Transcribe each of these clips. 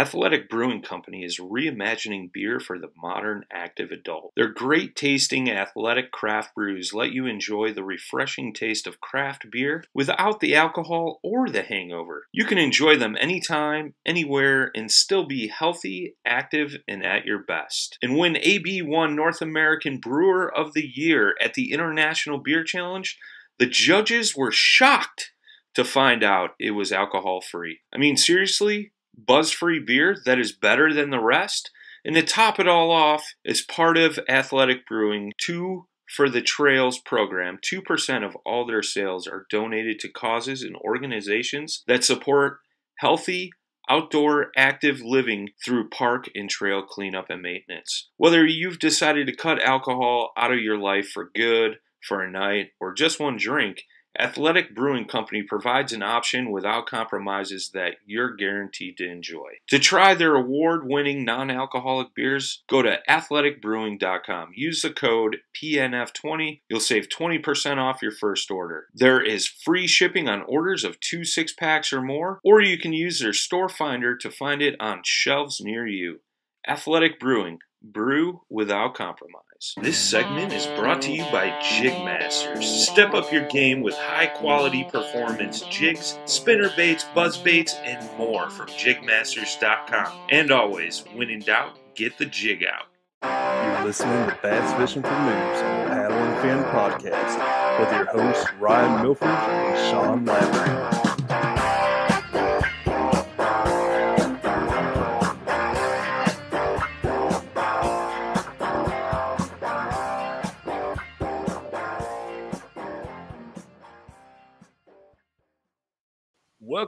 Athletic Brewing Company is reimagining beer for the modern active adult. Their great tasting athletic craft brews let you enjoy the refreshing taste of craft beer without the alcohol or the hangover. You can enjoy them anytime, anywhere, and still be healthy, active, and at your best. And win AB1 North American Brewer of the Year at the International Beer Challenge, the judges were shocked to find out it was alcohol free. I mean, seriously, buzz free beer that is better than the rest? And to top it all off, as part of Athletic Brewing, two for the Trails program, 2% of all their sales are donated to causes and organizations that support healthy, outdoor active living through park and trail cleanup and maintenance. Whether you've decided to cut alcohol out of your life for good, for a night, or just one drink, Athletic Brewing Company provides an option without compromises that you're guaranteed to enjoy. To try their award winning non alcoholic beers, go to athleticbrewing.com. Use the code PNF20. You'll save 20% off your first order. There is free shipping on orders of two six packs or more, or you can use their store finder to find it on shelves near you. Athletic Brewing, brew without compromise. This segment is brought to you by Jigmasters. Step up your game with high quality performance jigs, spinner baits, buzz baits, and more from jigmasters.com. And always, when in doubt, get the jig out. You're listening to Bass Fishing for Noobs on the Paddle and Fin podcast with your hosts Ryan Milford and Sean Lavery.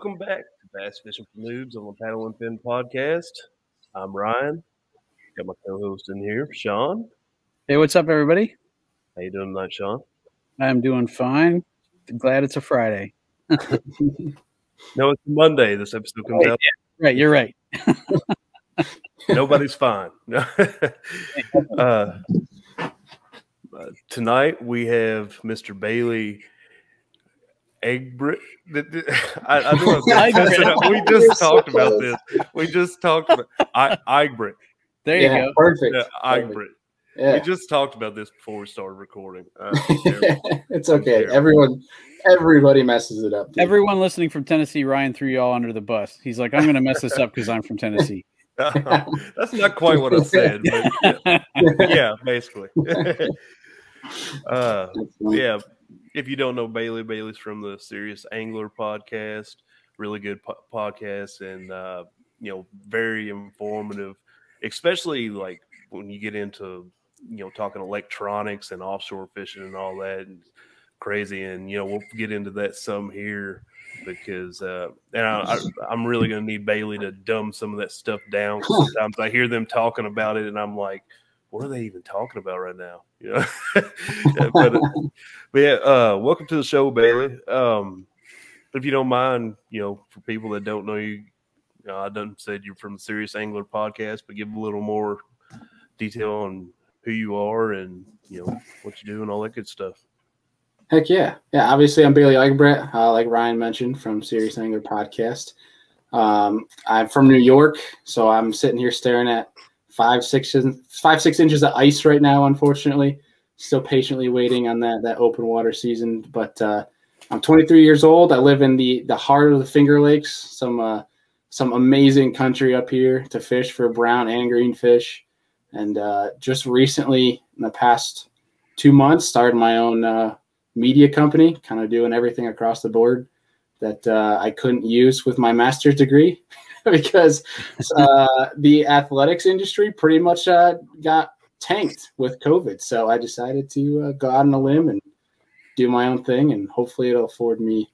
Welcome back to Bass Fishing for Noobs on the Paddle and Fin podcast. I'm Ryan. Got my co-host in here, Sean. Hey, what's up, everybody? How you doing tonight, Sean? I'm doing fine. Glad it's a Friday. No, it's Monday. This episode comes out. Right, you're right. Nobody's fine. Uh, tonight we have Mr. Bailey Eggbrit. I, I knew I was gonna mess it. We just talked about this. We just talked about I, Eggbrit. There you yeah, go. perfect. Yeah, perfect. Eggbrit. Yeah. We just talked about this before we started recording. Uh, it's okay. Everyone, everybody messes it up. dude. Everyone listening from Tennessee, Ryan threw y'all under the bus. He's like, I'm going to mess this up because I'm from Tennessee. That's not quite what I said, but yeah, yeah basically. uh, yeah, if you don't know Bailey, Bailey's from the Serious Angler podcast. Really good po- podcast, and uh, you know, very informative, especially like when you get into you know talking electronics and offshore fishing and all that, and crazy. And you know, we'll get into that some here because uh, and I, I, I'm really going to need Bailey to dumb some of that stuff down. Sometimes I hear them talking about it, and I'm like, what are they even talking about right now? Yeah, but, but yeah, uh, welcome to the show, Bailey. Um, if you don't mind, you know, for people that don't know you, you know, I done said you're from the Serious Angler podcast, but give a little more detail on who you are and you know what you do and all that good stuff. Heck yeah. Yeah, obviously I'm Bailey Egbert, uh, like Ryan mentioned from Serious Angler Podcast. Um, I'm from New York, so I'm sitting here staring at five, six, five, six inches of ice right now, unfortunately. Still patiently waiting on that that open water season. But uh, I'm 23 years old. I live in the the heart of the Finger Lakes, some uh, some amazing country up here to fish for brown and green fish. And uh, just recently, in the past two months, started my own uh, media company, kind of doing everything across the board that uh, I couldn't use with my master's degree because uh, the athletics industry pretty much uh, got tanked with COVID. So I decided to uh, go out on a limb and do my own thing, and hopefully it'll afford me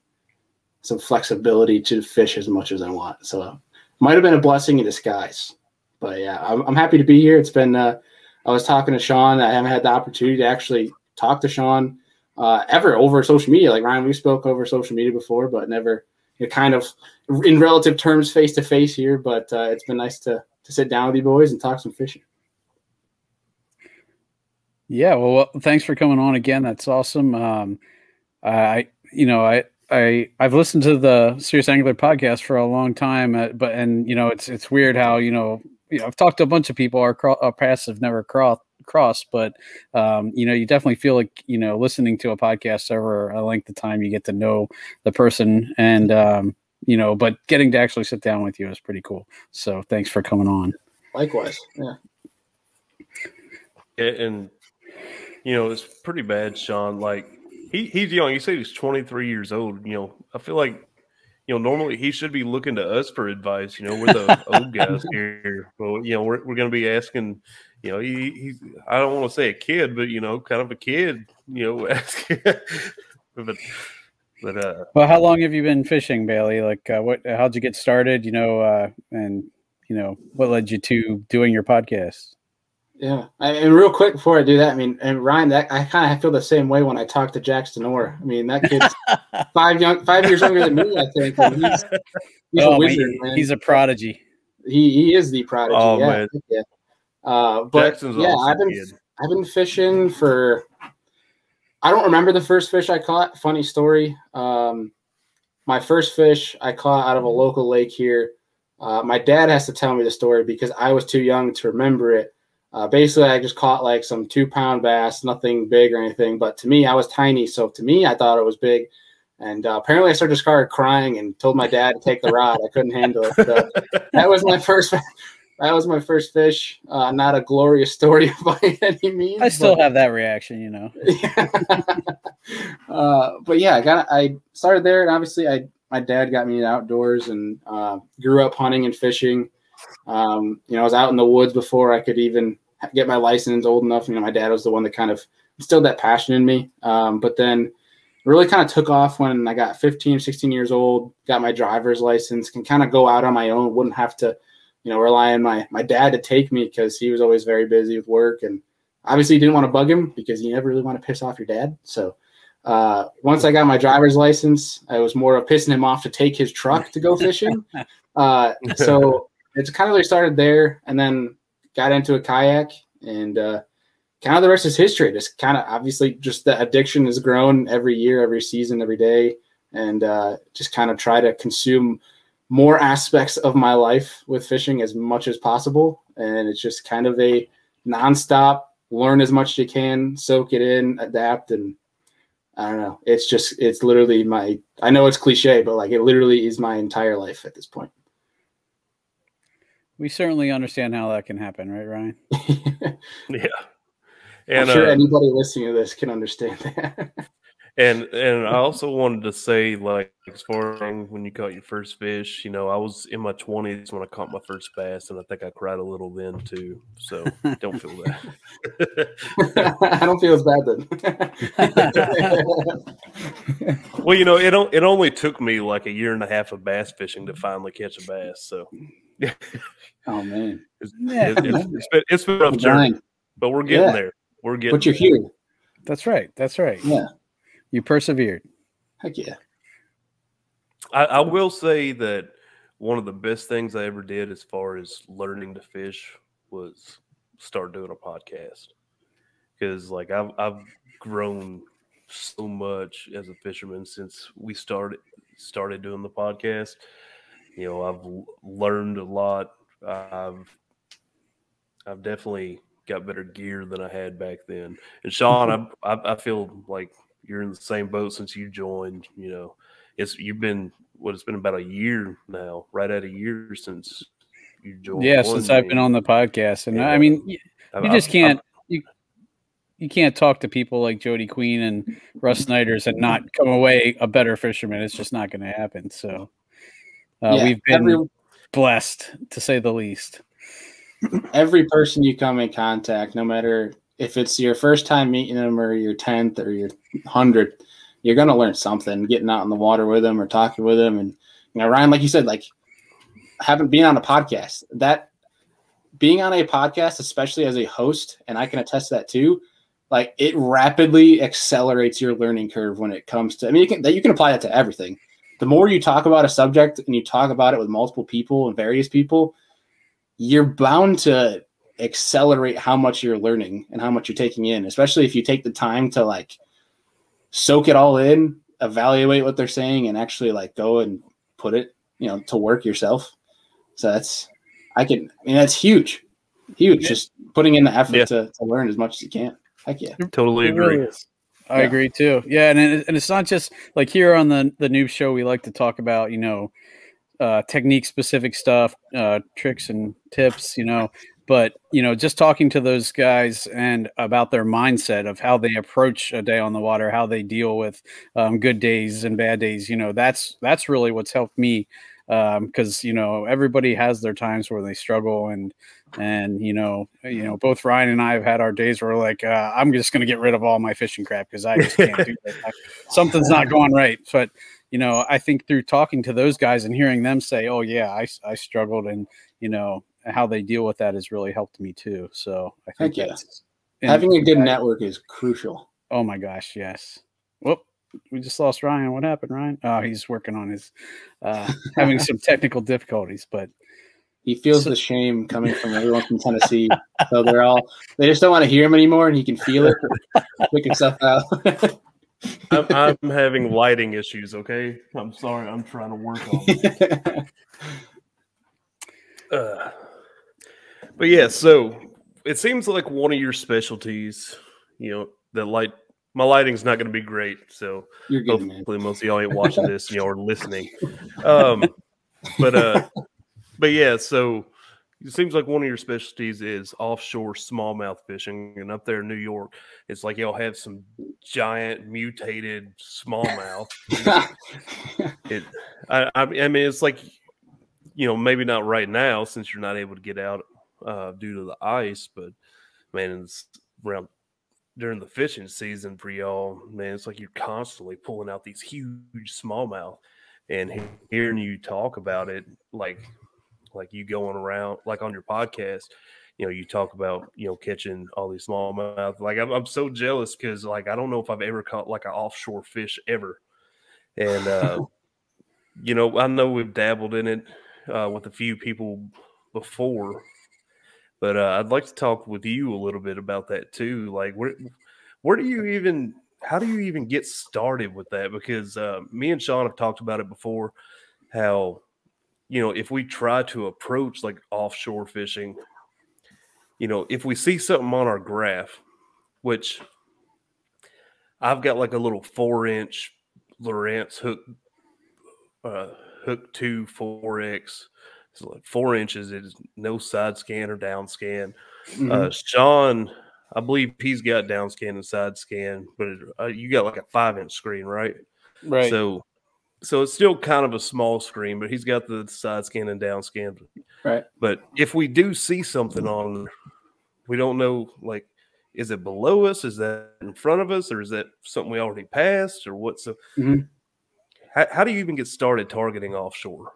some flexibility to fish as much as I want. So it might have been a blessing in disguise. But yeah, I'm, I'm happy to be here. It's been, uh, I was talking to Sean. I haven't had the opportunity to actually talk to Sean uh, ever over social media. Like Ryan, we spoke over social media before, but never you know, kind of in relative terms face to face here. But uh, it's been nice to to sit down with you boys and talk some fishing. Yeah, well, thanks for coming on again. That's awesome. Um, I, you know, I I I've listened to the Serious Angler podcast for a long time, uh, but and you know it's it's weird how you know, you know I've talked to a bunch of people. Our, our paths have never crossed crossed, but um, you know you definitely feel like you know listening to a podcast over a length of time, you get to know the person and um, you know, but getting to actually sit down with you is pretty cool. So thanks for coming on. Likewise, yeah. and you know it's pretty bad, Sean. Like he, he's young. You say he's 23 years old. You know, I feel like you know normally he should be looking to us for advice. You know, we're the old guys here. Well, you know, we're we're going to be asking. You know, he, he's I don't want to say a kid, but you know, kind of a kid. You know, asking. but but uh. Well, how long have you been fishing, Bailey? Like, uh, what? How'd you get started? You know, uh, and you know, what led you to doing your podcast? Yeah, I mean, real quick before I do that, I mean, and Ryan, that I kind of feel the same way when I talk to Jackson Orr. I mean, that kid's five young, five years younger than me, I think. And he's he's Oh, a man, wizard, man. He's a prodigy. he he is the prodigy. Oh, yeah, man. yeah. Uh, but Jackson's yeah, awesome I've been kid. I've been fishing for. I don't remember the first fish I caught. Funny story. Um, my first fish I caught out of a local lake here. Uh, my dad has to tell me the story because I was too young to remember it. Uh, basically, I just caught like some two pound bass, nothing big or anything. But to me, I was tiny, so to me, I thought it was big. And uh, apparently, I started crying and told my dad to take the rod. I couldn't handle it. So that was my first. That was my first fish. Uh, not a glorious story by any means. I still but- have that reaction, you know. uh, but yeah, I got I started there, and obviously, I my dad got me outdoors and uh, grew up hunting and fishing. Um, you know, I was out in the woods before I could even get my license old enough. You know, my dad was the one that kind of instilled that passion in me. Um, but then really kind of took off when I got 15, 16 years old, got my driver's license, can kind of go out on my own, wouldn't have to, you know, rely on my, my dad to take me because he was always very busy with work. And obviously didn't want to bug him because you never really want to piss off your dad. So uh, once I got my driver's license, I was more of pissing him off to take his truck to go fishing. uh, so it's kind of really started there and then got into a kayak and uh, kind of the rest is history. Just kind of obviously just the addiction has grown every year, every season, every day, and uh, just kind of try to consume more aspects of my life with fishing as much as possible. And it's just kind of a nonstop learn as much as you can, soak it in, adapt, and I don't know. It's just it's literally my. I know it's cliche, but like it literally is my entire life at this point. We certainly understand how that can happen, right, Ryan? Yeah. And, I'm sure uh, anybody listening to this can understand that. and and I also wanted to say, like, as far as when you caught your first fish, you know, I was in my twenties when I caught my first bass, and I think I cried a little then too. So don't feel that. I don't feel as bad then. well, you know, it o- it only took me like a year and a half of bass fishing to finally catch a bass. So oh man, it's, Yeah. it- it's, it's been it's been a rough journey, but we're getting Yeah. there. We're getting. but you're there. here. That's right. That's right. Yeah, You persevered. heck yeah. I, I will say that one of the best things I ever did as far as learning to fish was start doing a podcast. Because like I've I've grown so much as a fisherman since we started started doing the podcast. You know, I've learned a lot. I've I've definitely got better gear than I had back then. And Sean, I, I I feel like you're in the same boat since you joined. You know, it's you've been what it's been about a year now, right at a year since you joined. Yeah, since I've been on the podcast, and I mean, y- I've- you just I've- can't you you can't talk to people like Jody Queen and Russ Snyder's and not come away a better fisherman. It's just not going to happen. So uh, Yeah, we've been every- blessed to say the least. every person you come in contact, no matter if it's your first time meeting them or your tenth or your hundredth, you're gonna learn something. Getting out in the water with them or talking with them, and you know, Ryan, like you said, like having been on a podcast, that being on a podcast, especially as a host, and I can attest to that too. Like it rapidly accelerates your learning curve when it comes to. I mean, you can that you can apply that to everything. The more you talk about a subject and you talk about it with multiple people and various people, you're bound to accelerate how much you're learning and how much you're taking in, especially if you take the time to like soak it all in evaluate what they're saying and actually like go and put it, you know, to work yourself. So that's I can I mean that's huge. Huge. Just putting in the effort Yeah. to, to learn as much as you can. Heck yeah. Totally agree. is. I Yeah. agree too. Yeah, and it, and it's not just like here on the the noob show we like to talk about you know uh, technique specific stuff, uh, tricks and tips, you know. But you know, just talking to those guys and about their mindset of how they approach a day on the water, how they deal with um, good days and bad days, you know, that's that's really what's helped me because you know everybody has their times where they struggle and and you know you know both ryan and i have had our days where we're like uh, i'm just going to get rid of all my fishing crap because i just can't do that. I- something's not going right. But you know i think through talking to those guys and hearing them say oh yeah i, I struggled and you know how they deal with that has really helped me too so i think Heck that's and- Having a good network is crucial. oh my gosh yes whoop we just lost ryan what happened ryan oh he's working on his uh having some technical difficulties but He feels the shame coming from everyone from Tennessee. so they're all they just don't want to hear him anymore and he can feel it picking stuff out. I'm, I'm having lighting issues. Okay, I'm sorry. I'm trying to work on. it. Uh, but yeah, so it seems like one of your specialties, you know, that light. My lighting's not going to be great, so You're good, man. hopefully most of y'all ain't watching this, y'all are listening. Um, but uh, but yeah, so it seems like one of your specialties is offshore smallmouth fishing, and up there in New York, it's like y'all have some giant mutated smallmouth. it, I I mean, it's like you know, maybe not right now since you're not able to get out uh, due to the ice, but man, it's around during the fishing season for y'all, man, it's like you're constantly pulling out these huge smallmouth and he- hearing you talk about it, like, like you going around, like on your podcast, you know, you talk about, you know, catching all these smallmouth. Like, I'm, I'm so jealous because, like, I don't know if I've ever caught like an offshore fish ever. And, uh, you know, I know we've dabbled in it uh, with a few people before, but uh, I'd like to talk with you a little bit about that too. Like, where where do you even how do you even get started with that? Because uh, me and Sean have talked about it before. How you know if we try to approach like offshore fishing, you know, if we see something on our graph, which I've got like a little four inch Lowrance hook, uh, hook two four X. It's like four inches. It is no side scan or down scan. Mhm. Uh, Sean, I believe he's got down scan and side scan, but it, uh, you got like a five inch screen, right? right So, so it's still kind of a small screen, but he's got the side scan and down scan. Right. But if we do see something on, we don't know like, is it below us? Is that in front of us, or is that something we already passed, or what? So, Mhm. how, how do you even get started targeting offshore?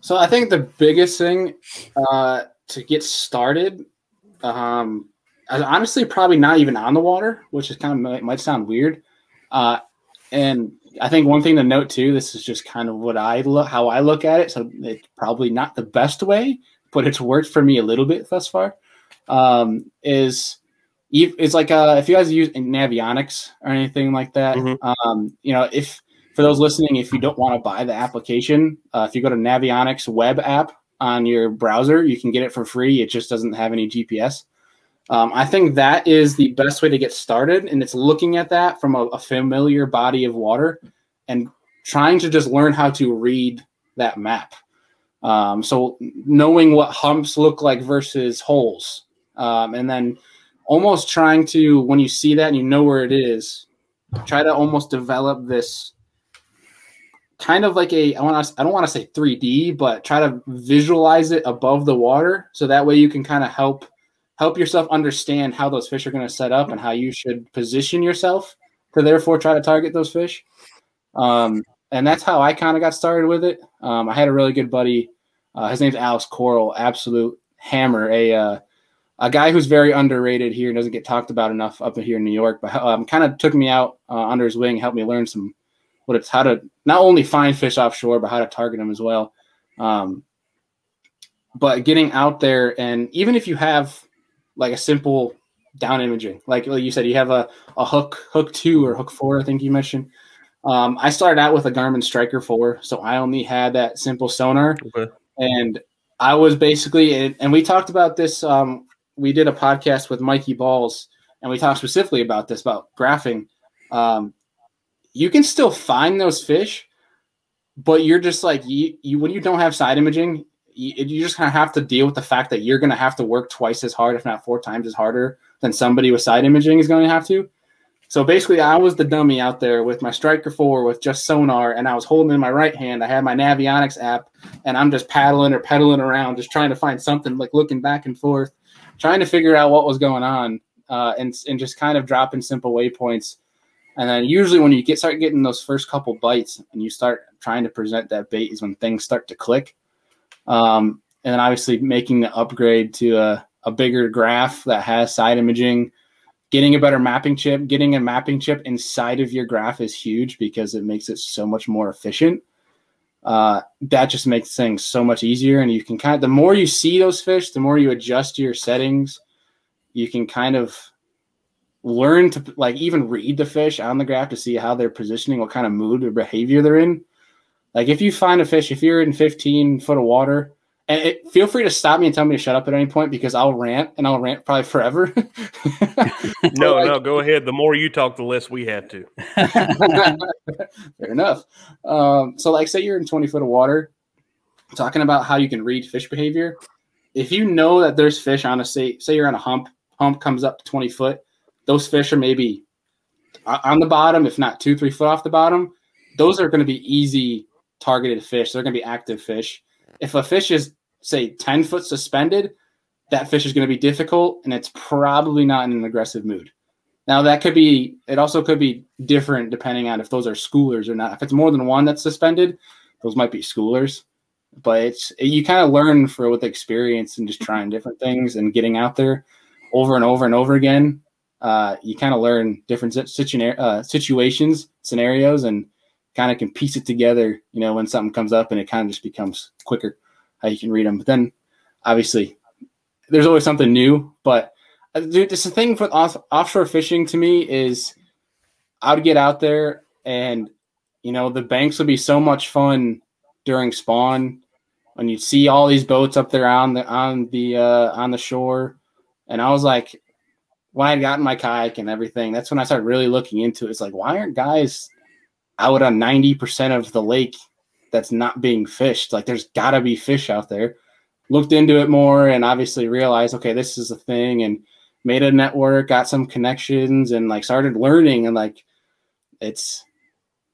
So I think the biggest thing uh, to get started, um, honestly, probably not even on the water, which is kind of might, might sound weird. Uh, and I think one thing to note too, this is just kind of what I look, how I look at it. So it's probably not the best way, but it's worked for me a little bit thus far. Um, is it's like uh, if you guys use Navionics or anything like that, Mhm. um, you know, if for those listening, if you don't want to buy the application, uh, if you go to Navionics web app on your browser, you can get it for free. It just doesn't have any GPS. Um, I think that is the best way to get started, and it's looking at that from a, a familiar body of water and trying to just learn how to read that map. Um, so knowing what humps look like versus holes, um, and then almost trying to when you see that and you know where it is, try to almost develop this kind of like a I want to I don't want to say 3D, but try to visualize it above the water so that way you can kind of help help yourself understand how those fish are going to set up and how you should position yourself to therefore try to target those fish. Um, and that's how I kind of got started with it. Um, I had a really good buddy. Uh, his name's Alex Coral, absolute hammer, a uh, a guy who's very underrated here and doesn't get talked about enough up here in New York. But um, kind of took me out uh, under his wing, helped me learn some what it's how to not only find fish offshore, but how to target them as well. Um, but getting out there and even if you have like a simple down imaging. Like, like you said, you have a, a hook, hook two or hook four, I think you mentioned. Um, I started out with a Garmin Striker four, so I only had that simple sonar, Okay. and I was basically, and we talked about this. Um, we did a podcast with Mikey Balls, and we talked specifically about this about graphing. Um, you can still find those fish, but you're just like you, you when you don't have side imaging, you, you just kind of have to deal with the fact that you're going to have to work twice as hard, if not four times as harder than somebody with side imaging is going to have to. So basically, I was the dummy out there with my Striker 4 with just sonar, and I was holding in my right hand. I had my Navionics app, and I'm just paddling or pedaling around, just trying to find something, like looking back and forth, trying to figure out what was going on, uh, and and just kind of dropping simple waypoints. And then usually when you get start getting those first couple bites, and you start trying to present that bait, is when things start to click. Um, and then obviously making the upgrade to a, a bigger graph that has side imaging getting a better mapping chip, getting a mapping chip inside of your graph is huge because it makes it so much more efficient. Uh, that just makes things so much easier. And you can kind of, the more you see those fish, the more you adjust your settings, you can kind of learn to like even read the fish on the graph to see how they're positioning, what kind of mood or behavior they're in. Like if you find a fish, if you're in 15 foot of water, and it, feel free to stop me and tell me to shut up at any point because I'll rant and I'll rant probably forever. No, like- no, go ahead. The more you talk, the less we have to. Fair enough. Um, so, like, say you're in 20 foot of water, talking about how you can read fish behavior. If you know that there's fish on a say, say you're on a hump, hump comes up to 20 foot, those fish are maybe on the bottom, if not two, three foot off the bottom. Those are going to be easy targeted fish. They're going to be active fish. If a fish is say 10 foot suspended, that fish is going to be difficult and it's probably not in an aggressive mood. Now that could be it also could be different depending on if those are schoolers or not. If it's more than one that's suspended, those might be schoolers. But it's you kind of learn for with experience and just trying different things and getting out there over and over and over again. Uh, you kind of learn different situ- uh, situations, scenarios, and kind of can piece it together. You know, when something comes up and it kind of just becomes quicker how you can read them. But then, obviously, there's always something new. But uh, dude, this the thing for off- offshore fishing to me is I would get out there and you know the banks would be so much fun during spawn when you'd see all these boats up there on the on the uh, on the shore, and I was like, when I got in my kayak and everything, that's when I started really looking into it. It's like, why aren't guys out on ninety percent of the lake that's not being fished? Like, there's got to be fish out there. Looked into it more and obviously realized, okay, this is a thing, and made a network, got some connections, and like started learning and like it's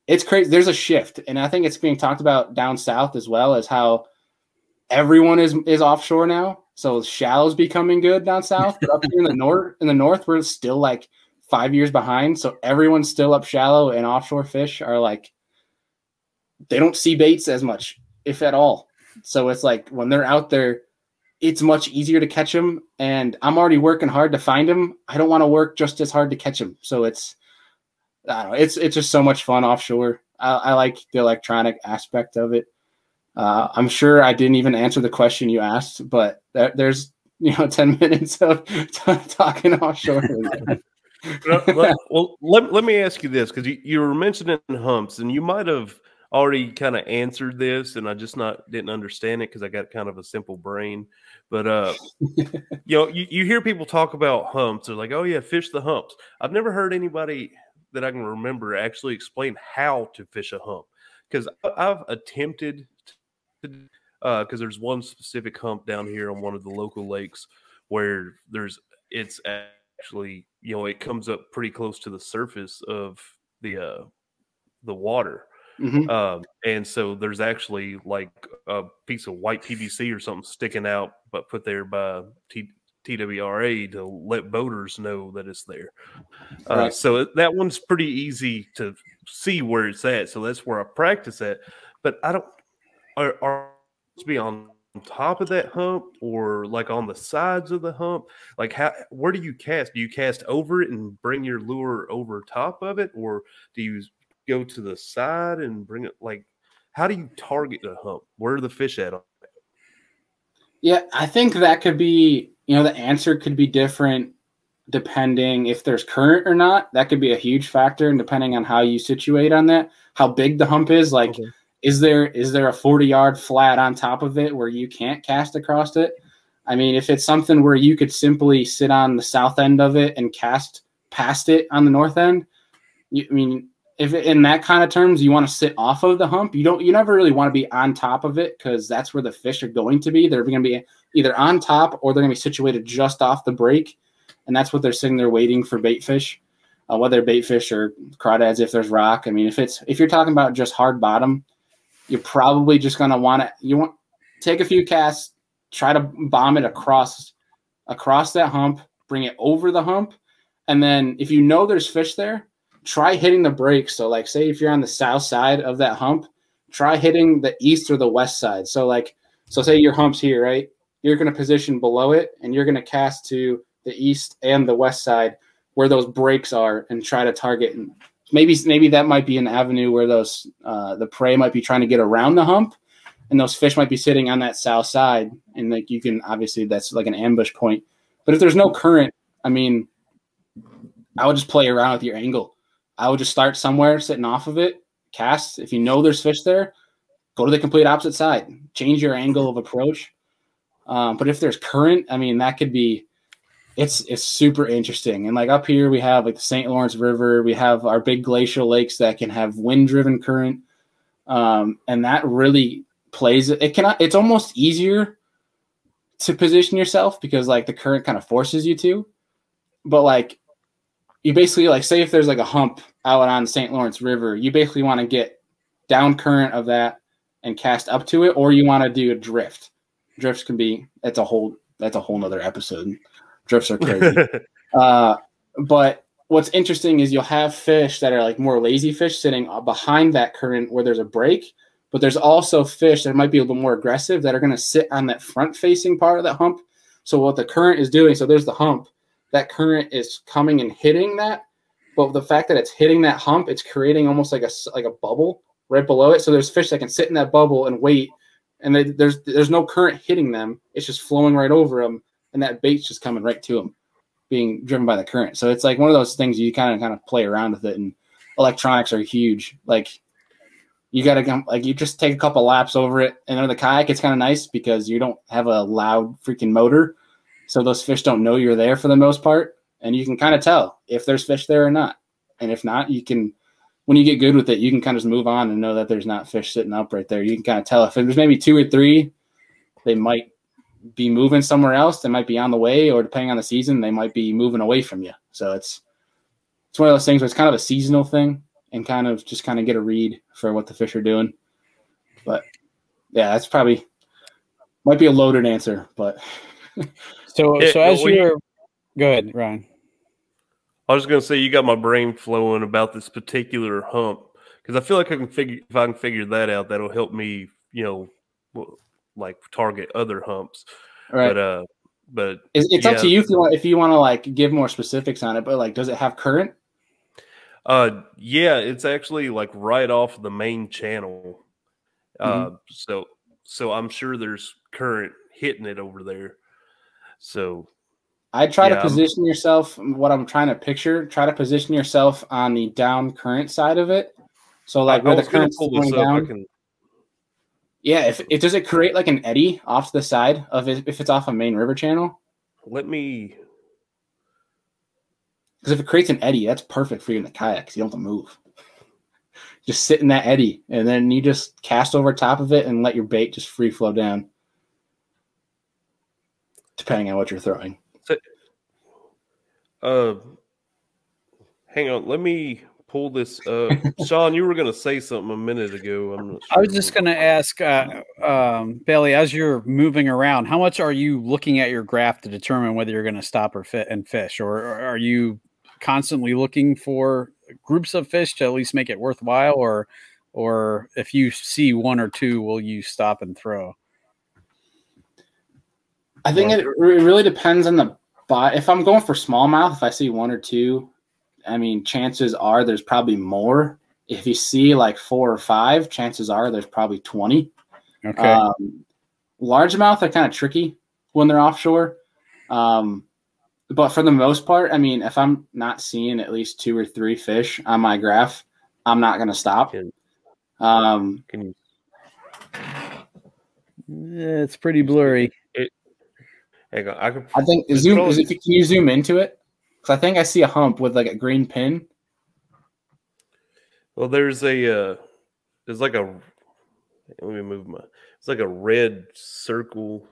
it's crazy. There's a shift, and I think it's being talked about down south as well as how everyone is is offshore now. So shallow's becoming good down south, but up here in the north, in the north, we're still like five years behind. So everyone's still up shallow, and offshore fish are like they don't see baits as much, if at all. So it's like when they're out there, it's much easier to catch them. And I'm already working hard to find them. I don't want to work just as hard to catch them. So it's, I don't know, it's it's just so much fun offshore. I, I like the electronic aspect of it. Uh, I'm sure I didn't even answer the question you asked, but there, there's you know 10 minutes of t- talking offshore. well, let, well, let, let me ask you this because you, you were mentioning humps, and you might have already kind of answered this, and I just not didn't understand it because I got kind of a simple brain. But uh, you know, you, you hear people talk about humps. They're like, "Oh yeah, fish the humps." I've never heard anybody that I can remember actually explain how to fish a hump because I've attempted to because uh, there's one specific hump down here on one of the local lakes where there's it's actually you know it comes up pretty close to the surface of the uh the water Mhm. um and so there's actually like a piece of white pvc or something sticking out but put there by T- twra to let boaters know that it's there uh, Right. so that one's pretty easy to see where it's at so that's where i practice at but i don't are, are to be on top of that hump or like on the sides of the hump like how where do you cast do you cast over it and bring your lure over top of it or do you go to the side and bring it like how do you target the hump where are the fish at Yeah, I think that could be, you know, the answer could be different depending if there's current or not. That could be a huge factor, and depending on how you situate on that, how big the hump is. Like, Okay. Is there is there a 40 yard flat on top of it where you can't cast across it? I mean, if it's something where you could simply sit on the south end of it and cast past it on the north end, you, I mean, if in that kind of terms you want to sit off of the hump, you don't you never really want to be on top of it because that's where the fish are going to be. They're going to be either on top or they're going to be situated just off the break, and that's what they're sitting there waiting for bait fish, uh, whether bait fish or crawdads. If there's rock, I mean, if it's if you're talking about just hard bottom, you're probably just going to want to you want take a few casts, try to bomb it across across that hump, bring it over the hump, and then if you know there's fish there, try hitting the brakes. So, like, say if you're on the south side of that hump, try hitting the east or the west side. So, like, so say your hump's here, right? You're going to position below it, and you're going to cast to the east and the west side where those breaks are, and try to target. Maybe maybe that might be an avenue where those uh, the prey might be trying to get around the hump, and those fish might be sitting on that south side, and like you can obviously that's like an ambush point. But if there's no current, I mean, I would just play around with your angle. I would just start somewhere sitting off of it, cast. If you know there's fish there, go to the complete opposite side. Change your angle of approach. Um, but if there's current, I mean, that could be. It's it's super interesting. And like up here, we have like the St. Lawrence River. We have our big glacial lakes that can have wind-driven current, um, and that really plays. It cannot. It's almost easier to position yourself because like the current kind of forces you to. But like you basically like say if there's like a hump out on St. Lawrence River, you basically want to get down current of that and cast up to it, or you want to do a drift. Drifts can be that's a whole that's a whole nother episode. Drifts are crazy. uh, but what's interesting is you'll have fish that are like more lazy fish sitting behind that current where there's a break, but there's also fish that might be a little more aggressive that are going to sit on that front facing part of that hump. So what the current is doing, so there's the hump, that current is coming and hitting that, but the fact that it's hitting that hump, it's creating almost like a like a bubble right below it. So there's fish that can sit in that bubble and wait, and they, there's there's no current hitting them. It's just flowing right over them, and that bait's just coming right to them, being driven by the current. So it's like one of those things you kind of kind of play around with it. And electronics are huge. Like you got to like you just take a couple laps over it, and under the kayak, it's kind of nice because you don't have a loud freaking motor, so those fish don't know you're there for the most part, and you can kind of tell if there's fish there or not. And if not, you can when you get good with it, you can kind of just move on and know that there's not fish sitting up right there. You can kind of tell if there's maybe two or three, they might be moving somewhere else. They might be on the way, or depending on the season, they might be moving away from you. So it's it's one of those things where it's kind of a seasonal thing and kind of just kind of get a read for what the fish are doing. But yeah, that's probably might be a loaded answer, but So, Yeah, so as well, you- you're, go ahead, Ryan. I was going to say you got my brain flowing about this particular hump because I feel like I can figure if I can figure that out, that'll help me, you know, w- like target other humps. right. But uh, but it's, it's up to you if you want if you want to like give more specifics on it. But like, does it have current? uh, yeah, it's actually like right off the main channel. Uh, so so I'm sure there's current hitting it over there. So I try Yeah, to I'm- position yourself. What I'm trying to picture, try to position yourself on the down current side of it. So like I, where I the current's pull this going down. can, Yeah, if it does it create like an eddy off to the side of it if it's off a main river channel. let me. Because if it creates an eddy, that's perfect for you in the kayak. you don't have to move. Just sit in that eddy, and then you just cast over top of it and let your bait just free flow down, depending on what you're throwing. Uh, hang on. Let me pull this up. Sean, you were going to say something a minute ago. I'm not I was just going to ask uh, um, Bailey, as you're moving around, how much are you looking at your graph to determine whether you're going to stop or fit and fish, or, or are you constantly looking for groups of fish to at least make it worthwhile, or or if you see one or two, will you stop and throw? I think it re- really depends on the bite. If I'm going for smallmouth, if I see one or two, I mean, chances are there's probably more. If you see like four or five, chances are there's probably 20. Okay, Um, largemouth are kind of tricky when they're offshore. Um, but for the most part, I mean, if I'm not seeing at least two or three fish on my graph, I'm not going to stop. Can, Um, can you? It's pretty blurry. Hang on, I can. I think zoom. probably- Is if, can you zoom into it? Because I think I see a hump with like a green pin. Well, there's a. Uh, there's like a. Let me move my. It's like a red circle.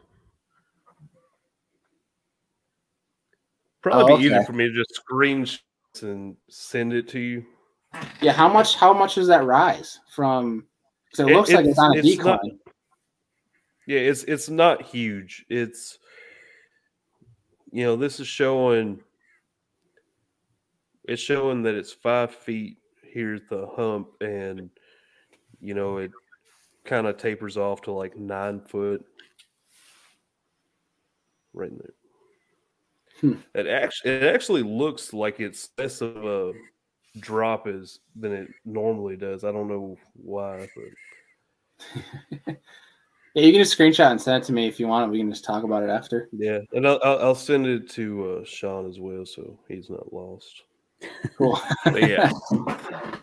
Probably Oh, be easier for me to just screenshot and send it to you. Yeah, how much? How much does that rise from? So it, It- looks like it's it's- on a it's decline. not- Yeah, it's it's not huge. It's you know, this is showing it's showing that it's five feet here's the hump and you know it kind of tapers off to like nine foot right in there. Hmm. It actually it actually looks like it's less of a drop is than it normally does. I don't know why, but Yeah, you can just screenshot and send it to me if you want it. We can just talk about it after. Yeah, and I'll, I'll I'll send it to uh, Sean as well, so he's not lost. Cool. But yeah,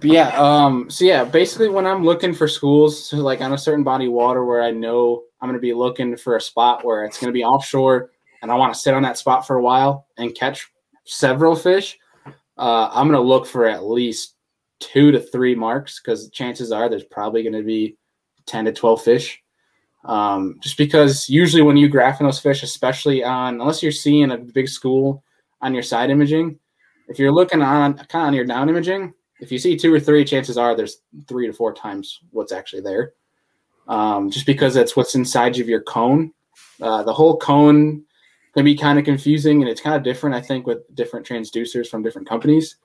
But yeah, um, so yeah, basically when I'm looking for schools, so like on a certain body of water where I know I'm gonna be looking for a spot where it's gonna be offshore and I want to sit on that spot for a while and catch several fish, uh, I'm gonna look for at least two to three marks because chances are there's probably gonna be ten to twelve fish. Um, just because usually when you graphing those fish, especially on unless you're seeing a big school on your side imaging, if you're looking on kind of your down imaging, if you see two or three, chances are there's three to four times what's actually there. Um, just because that's what's inside of your cone. Uh, the whole cone can be kind of confusing and it's kind of different, I think, with different transducers from different companies.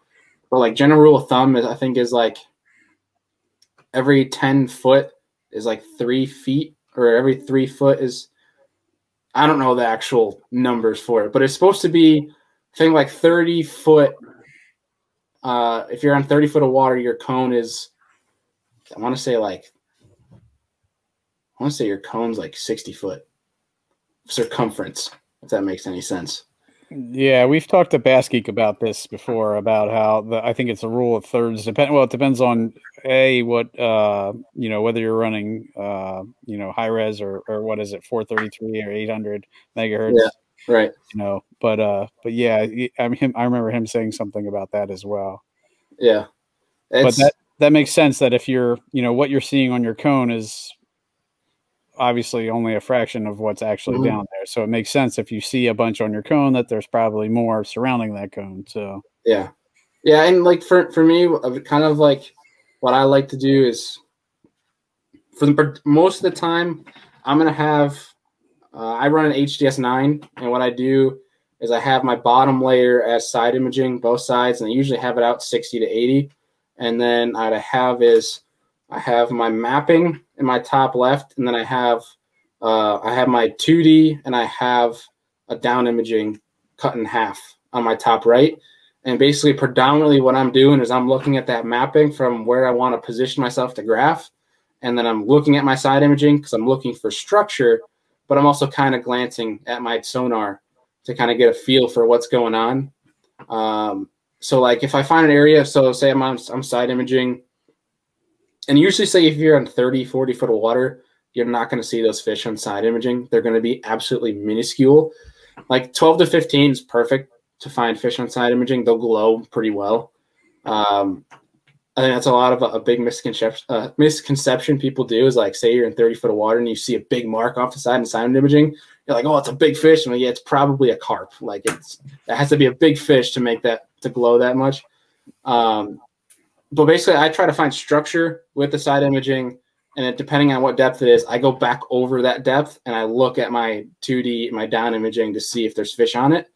But like general rule of thumb is I think is like every 10 foot is like three feet, or every three foot is I don't know the actual numbers for it, but it's supposed to be I think like 30 foot uh, if you're on 30 foot of water, your cone is, I want to say like, I want to say your cone's like 60 foot circumference, if that makes any sense. Yeah, we've talked to Bass Geek about this before about how the I think it's a rule of thirds. Depend well, it depends on a what uh you know whether you're running uh you know high res or or what is it 433 or 800 megahertz. Yeah. Right. You know, but uh, but yeah, I mean, him, I remember him saying something about that as well. Yeah. but that that makes sense that if you're you know what you're seeing on your cone is obviously only a fraction of what's actually Mhm. down there so it makes sense if you see a bunch on your cone that there's probably more surrounding that cone so yeah. Yeah. And like for, for me, uh, kind of like what I like to do is for the most of the time, I'm going to have, uh, I run an HDS 9. And what I do is I have my bottom layer as side imaging, both sides, and I usually have it out 60 to 80. And then I'd have is I have my mapping in my top left, and then I have uh, I have my 2D and I have a down imaging cut in half on my top right. And basically, predominantly what I'm doing is I'm looking at that mapping from where I want to position myself to graph. And then I'm looking at my side imaging because I'm looking for structure, but I'm also kind of glancing at my sonar to kind of get a feel for what's going on. Um, so like if I find an area, so say I'm on, I'm side imaging, and usually say if you're on 30, 40 foot of water, you're not going to see those fish on side imaging. They're going to be absolutely minuscule. Like 12 to 15 is perfect to find fish on side imaging. They'll glow pretty well. Um, I think that's a lot of a, a big misconception. Uh, misconception people do is like, say you're in 30 foot of water and you see a big mark off the side in side imaging. You're like, oh, it's a big fish. And yeah, it's probably a carp. Like it's it has to be a big fish to make that to glow that much. Um, but basically, I try to find structure with the side imaging, and it, depending on what depth it is, I go back over that depth and I look at my 2D, my down imaging to see if there's fish on it.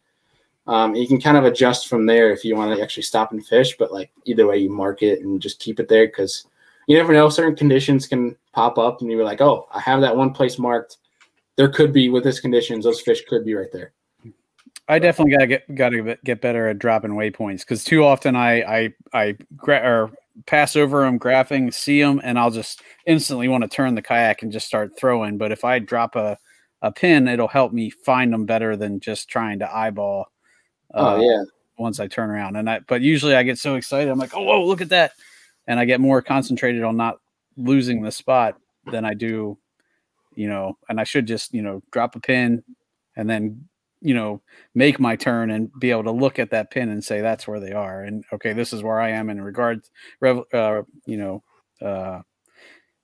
Um, you can kind of adjust from there if you want to actually stop and fish, but like either way, you mark it and just keep it there because you never know. Certain conditions can pop up, and you're like, oh, I have that one place marked. There could be with this conditions, those fish could be right there. i definitely gotta get gotta get better at dropping waypoints because too often i i i gra- or pass over them graphing see them and i'll just instantly want to turn the kayak and just start throwing but if i drop a a pin, it'll help me find them better than just trying to eyeball. Oh yeah. Once I turn around, and I but usually I get so excited, I'm like, oh, whoa, look at that, and I get more concentrated on not losing the spot than I do, you know. And I should just you know drop a pin, and then you know make my turn and be able to look at that pin and say that's where they are, and okay, this is where I am in regards, uh, you know, uh,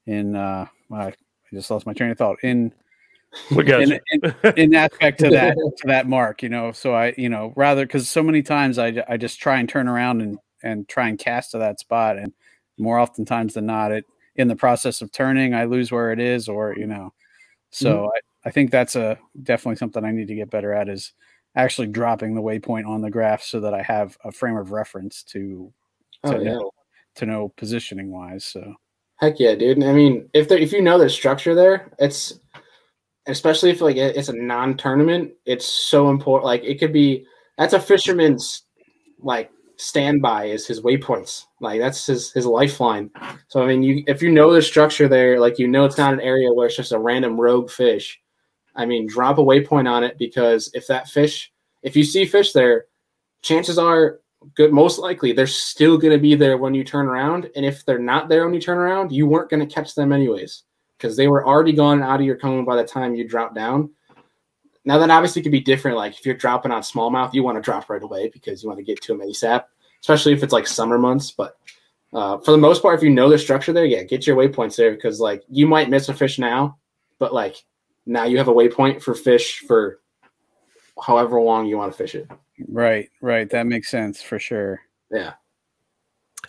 in uh, I just lost my train of thought in we got in, in, in, aspect to that to that mark, you know. So I, you know, rather because so many times I, I just try and turn around and and try and cast to that spot, and more often times than not, it in the process of turning, I lose where it is, or you know. So mm-hmm. I, I think that's a definitely something I need to get better at is actually dropping the waypoint on the graph so that I have a frame of reference to to, oh, yeah. know, to know positioning wise. So heck yeah, dude. I mean, if there, if you know the structure there, it's especially if like it's a non-tournament, it's so important. Like it could be that's a fisherman's like standby is his waypoints. Like that's his his lifeline. So I mean, you if you know the structure there, like you know it's not an area where it's just a random rogue fish. I mean, drop a waypoint on it because if that fish, if you see fish there, chances are good most likely they're still going to be there when you turn around and if they're not there when you turn around you weren't going to catch them anyways because they were already gone out of your cone by the time you drop down. Now that obviously could be different. Like if you're dropping on smallmouth, you want to drop right away because you want to get to them ASAP, especially if it's like summer months. But uh, for the most part, if you know the structure there, yeah, get your waypoints there because like you might miss a fish now, but like now you have a waypoint for fish for however long you want to fish it. Right, right. That makes sense for sure. Yeah.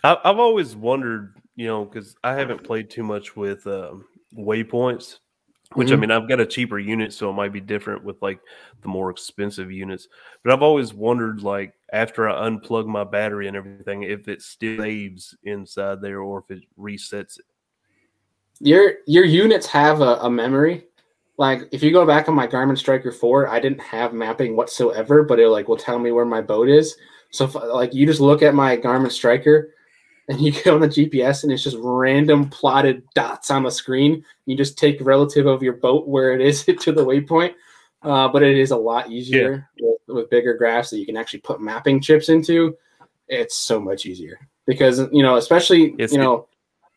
I've always wondered, you know, because I haven't played too much with um, waypoints which mm-hmm. I mean, I've got a cheaper unit, so it might be different with like the more expensive units. But I've always wondered, like, after I unplug my battery and everything, if it still saves inside there or if it resets it. Your your units have a, a memory. Like, if you go back on my Garmin Striker 4, I didn't have mapping whatsoever, but it like will tell me where my boat is. So, if, like, you just look at my Garmin Striker and you get on the GPS and it's just random plotted dots on the screen. You just take relative of your boat where it is to the waypoint. Uh, but it is a lot easier yeah. with, with, bigger graphs that you can actually put mapping chips into. It's so much easier because you know, especially it's you know,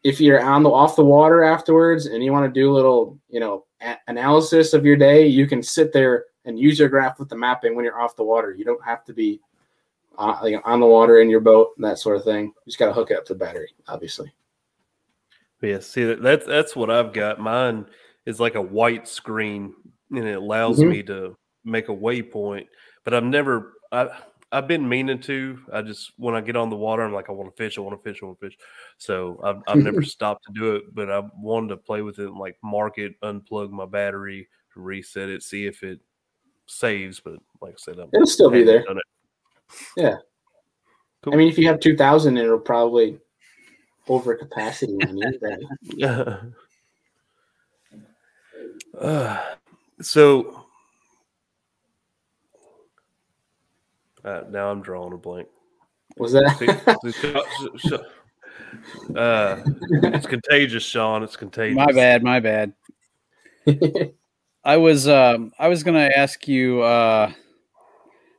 if you're on the off the water afterwards and you want to do a little you know a- analysis of your day, you can sit there and use your graph with the mapping when you're off the water. You don't have to be uh, like on the water in your boat, and that sort of thing. You just got to hook it up to the battery, obviously. Yeah, see that's that's what I've got. Mine is like a white screen, and it allows mm-hmm. me to make a waypoint. But I've never, I I've been meaning to. I just when I get on the water, I'm like, I want to fish, I want to fish, I want to fish. So I've I've never stopped to do it, but I wanted to play with it, and like mark it, unplug my battery, reset it, see if it saves. But like I said, I'm, it'll still be there. Yeah. Cool. I mean, if you have 2,000, it'll probably over capacity when you Yeah. Uh, so uh, now I'm drawing a blank. Was that? uh, it's contagious, Sean. It's contagious. My bad. My bad. I was um, I was gonna ask you uh,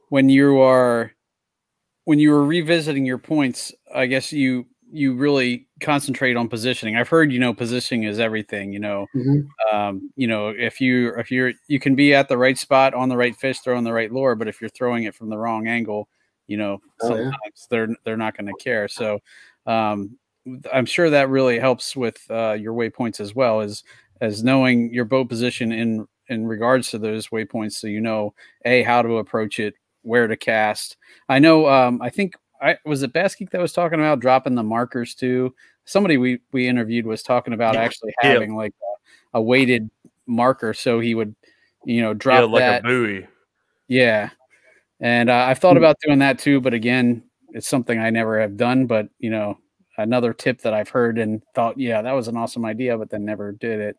when you are when you were revisiting your points, I guess you you really concentrate on positioning. I've heard you know positioning is everything. You know, mm-hmm. um, you know if you if you're you can be at the right spot on the right fish, throwing the right lure, but if you're throwing it from the wrong angle, you know oh, sometimes yeah. they're they're not going to care. So um, I'm sure that really helps with uh, your waypoints as well as as knowing your boat position in in regards to those waypoints, so you know a how to approach it where to cast. I know. Um, I think I was it Bass Geek that was talking about dropping the markers too. Somebody we we interviewed was talking about yeah. actually having yeah. like a, a, weighted marker, so he would, you know, drop yeah, like that. a buoy. Yeah, and uh, I've thought hmm. about doing that too, but again, it's something I never have done. But you know, another tip that I've heard and thought, yeah, that was an awesome idea, but then never did it.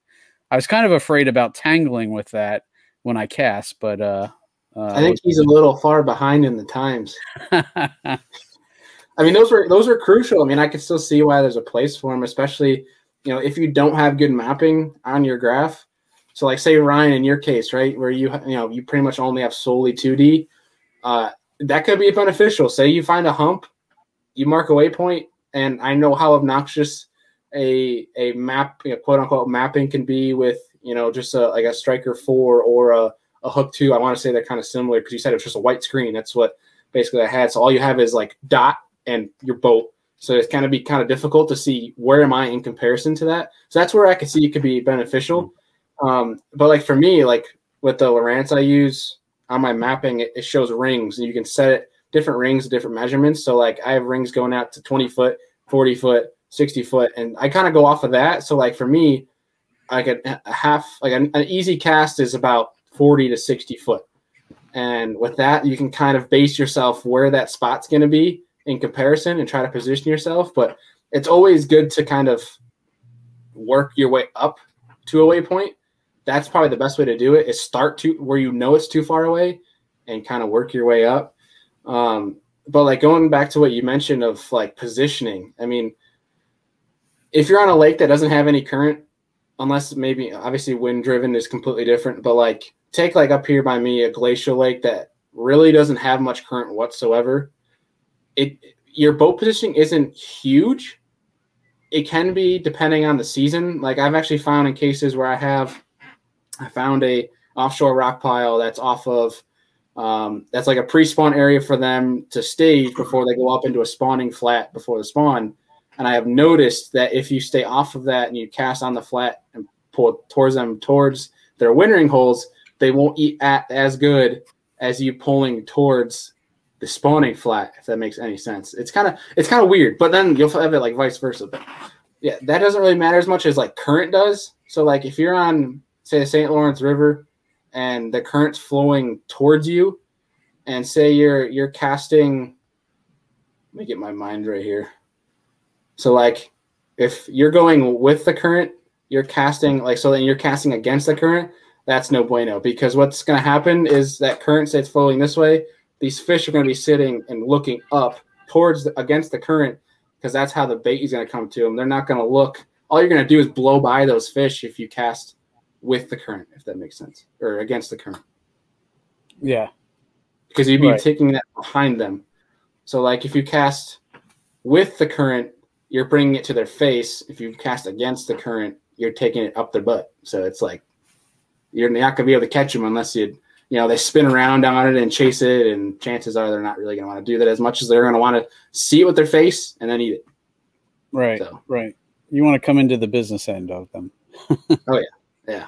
I was kind of afraid about tangling with that when I cast, but uh, uh, I think he's a little far behind in the times. I mean, those were those were crucial. I mean, I could still see why there's a place for him, especially you know if you don't have good mapping on your graph. So like say Ryan in your case, right, where you you know you pretty much only have solely 2D, uh, that could be beneficial. Say you find a hump, you mark a waypoint, and I know how obnoxious a a map, you know, quote unquote mapping can be with you know just a, like a striker four or a, a Hook2. I want to say they're kind of similar because you said it's just a white screen. That's what basically I had. So all you have is like dot and your boat. So it's kind of be kind of difficult to see where am I in comparison to that. So that's where I could see it could be beneficial. Um, but like for me, like with the Lowrance I use on my mapping, it, it shows rings and you can set it different rings, different measurements. So like I have rings going out to 20 foot, 40 foot, 60 foot, and I kind of go off of that. So like for me, like a, a half, like an, an easy cast is about 40 to 60 foot. And with that, you can kind of base yourself where that spot's going to be in comparison and try to position yourself. But it's always good to kind of work your way up to a waypoint. That's probably the best way to do it is start to where you know it's too far away and kind of work your way up. Um, but like going back to what you mentioned of like positioning, I mean, if you're on a lake that doesn't have any current, unless maybe obviously wind driven is completely different, but like take like up here by me a glacial lake that really doesn't have much current whatsoever. It your boat positioning isn't huge. It can be depending on the season. Like I've actually found in cases where I have I found a offshore rock pile that's off of um, that's like a pre-spawn area for them to stage before they go up into a spawning flat before the spawn. And I have noticed that if you stay off of that and you cast on the flat and pull towards them towards their wintering holes, they won't eat at as good as you pulling towards the spawning flat, if that makes any sense. It's kind of it's kind of weird, but then you'll have it like vice versa. But yeah, that doesn't really matter as much as like current does. So like if you're on say the St. Lawrence River and the current's flowing towards you, and say you're you're casting let me get my mind right here. So like if you're going with the current, you're casting like so then you're casting against the current, that's no bueno because what's going to happen is that current state's flowing this way. These fish are going to be sitting and looking up towards the, against the current because that's how the bait is going to come to them. They're not going to look. All you're going to do is blow by those fish if you cast with the current, if that makes sense, or against the current. Yeah, because you'd be Right. taking that behind them. So like if you cast with the current, you're bringing it to their face. If you cast against the current, you're taking it up their butt. So it's like you're not gonna be able to catch them unless you you know they spin around on it and chase it. And chances are they're not really gonna want to do that as much as they're gonna want to see it with their face and then eat it. right, So. right. You want to come into the business end of them. Oh yeah.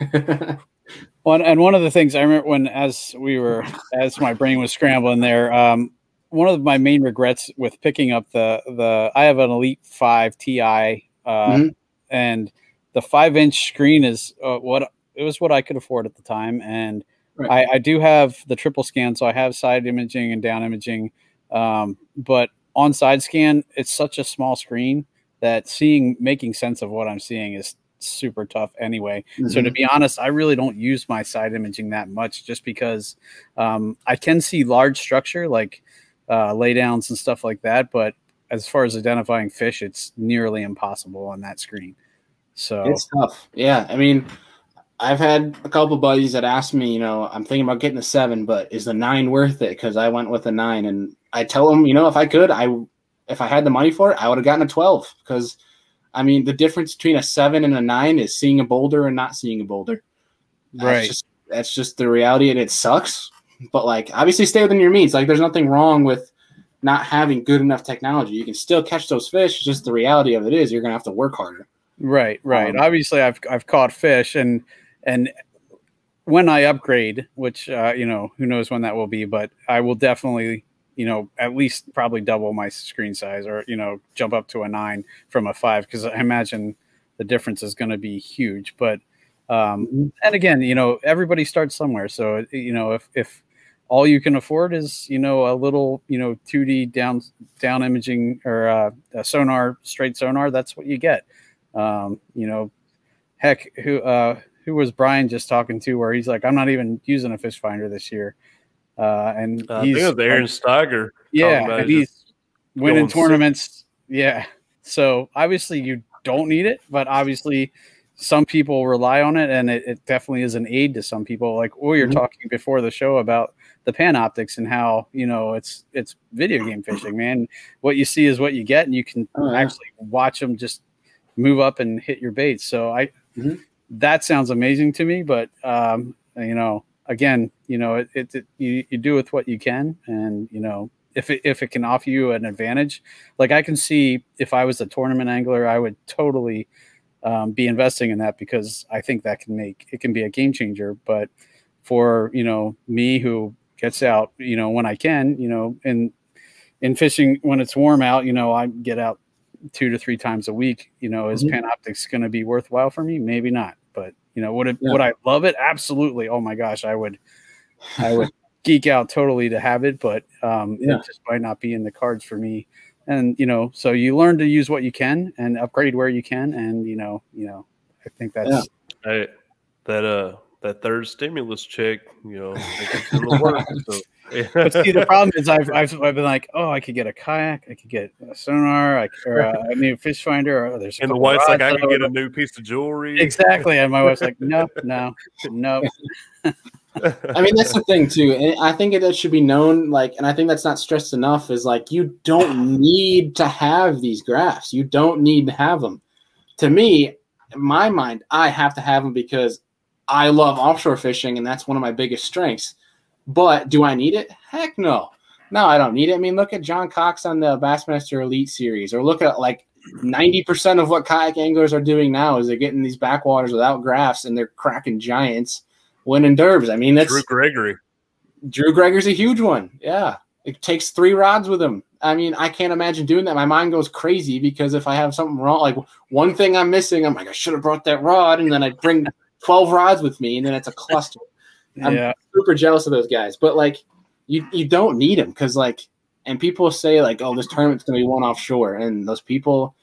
Yeah. One and one of the things I remember when, as we were, as my brain was scrambling there, um, one of my main regrets with picking up the the I have an Elite Five Ti, uh, Mhm. and the five inch screen is uh, what it was what I could afford at the time, and Right. I, I do have the triple scan, so I have side imaging and down imaging, um, but on side scan, it's such a small screen that seeing making sense of what I'm seeing is super tough anyway. So to be honest, I really don't use my side imaging that much just because um, I can see large structure like uh, laydowns and stuff like that. But as far as identifying fish, it's nearly impossible on that screen. So It's tough. Yeah, I mean, I've had a couple buddies that asked me, you know, I'm thinking about getting a seven, but is the nine worth it? Because I went with a nine, and I tell them, you know, if I could, I if I had the money for it, I would have gotten a twelve. Because, I mean, the difference between a seven and a nine is seeing a boulder and not seeing a boulder. That's Right. Just, that's just the reality, and it sucks. But like, obviously, stay within your means. Like, there's nothing wrong with not having good enough technology. You can still catch those fish. It's just the reality of it is you're gonna have to work harder. Right, right. Um, Obviously, I've I've caught fish, and and when I upgrade, which uh, you know, who knows when that will be, but I will definitely, you know, at least probably double my screen size, or you know, jump up to a nine from a five, because I imagine the difference is going to be huge. But um, and again, you know, everybody starts somewhere, so you know, if if all you can afford is you know a little you know 2D down down imaging or uh, a sonar straight sonar, that's what you get. Um, you know, heck, who uh, who was Brian just talking to? Where he's like, I'm not even using a fish finder this year, uh, and Uh, I he's think it Aaron Steiger. yeah, and he's winning going sick. tournaments. Yeah, so obviously you don't need it, but obviously some people rely on it, and it, it, definitely is an aid to some people. Like we were mm-hmm. talking before the show about the Panoptix and how you know it's it's video game fishing, man. What you see is what you get, and you can oh, actually watch them just move up and hit your baits. So I mm-hmm. That sounds amazing to me, but um, you know, again, you know, it, it, it you, you do with what you can, and you know, if it, if it can offer you an advantage, like I can see if I was a tournament angler, I would totally um, be investing in that because I think that can make it can be a game changer. But for you know me who gets out, you know, when I can, you know, and in fishing when it's warm out, you know, I get out two to three times a week. You know, is mm-hmm. Panoptix going to be worthwhile for me? Maybe not. But you know, would it yeah. would I love it? Absolutely. Oh my gosh, I would. I would geek out totally to have it, but um, yeah. it just might not be in the cards for me. And you know, so you learn to use what you can and upgrade where you can, and you know, you know, I think that's yeah. I, that uh that third stimulus check, you know, it's in the work. So. Yeah. but see, the problem is I've, I've, I've been like, oh, I could get a kayak, I could get a sonar, I could, or uh, a, a new fish finder, or oh, there's and the wife's like, I can get a new piece of jewelry. Exactly, and my wife's like, no, no, no. I mean, that's the thing too, and I think it should be known. Like, and I think that's not stressed enough. Is like you don't need to have these graphs. You don't need to have them. To me, in my mind, I have to have them because I love offshore fishing, and that's one of my biggest strengths. But do I need it? Heck no. No, I don't need it. I mean, look at John Cox on the Bassmaster Elite series, or look at like 90% of what kayak anglers are doing now is they're getting these backwaters without graphs and they're cracking giants winning derbs. I mean, that's Drew Gregory. Drew Gregory's a huge one. Yeah. It takes three rods with him. I mean, I can't imagine doing that. My mind goes crazy because if I have something wrong, like one thing I'm missing, I'm like, I should have brought that rod. And then I bring 12 rods with me and then it's a cluster. I'm yeah. super jealous of those guys. But like, you, you don't need them because, like, and people say, like, oh, this tournament's going to be one offshore. And those people,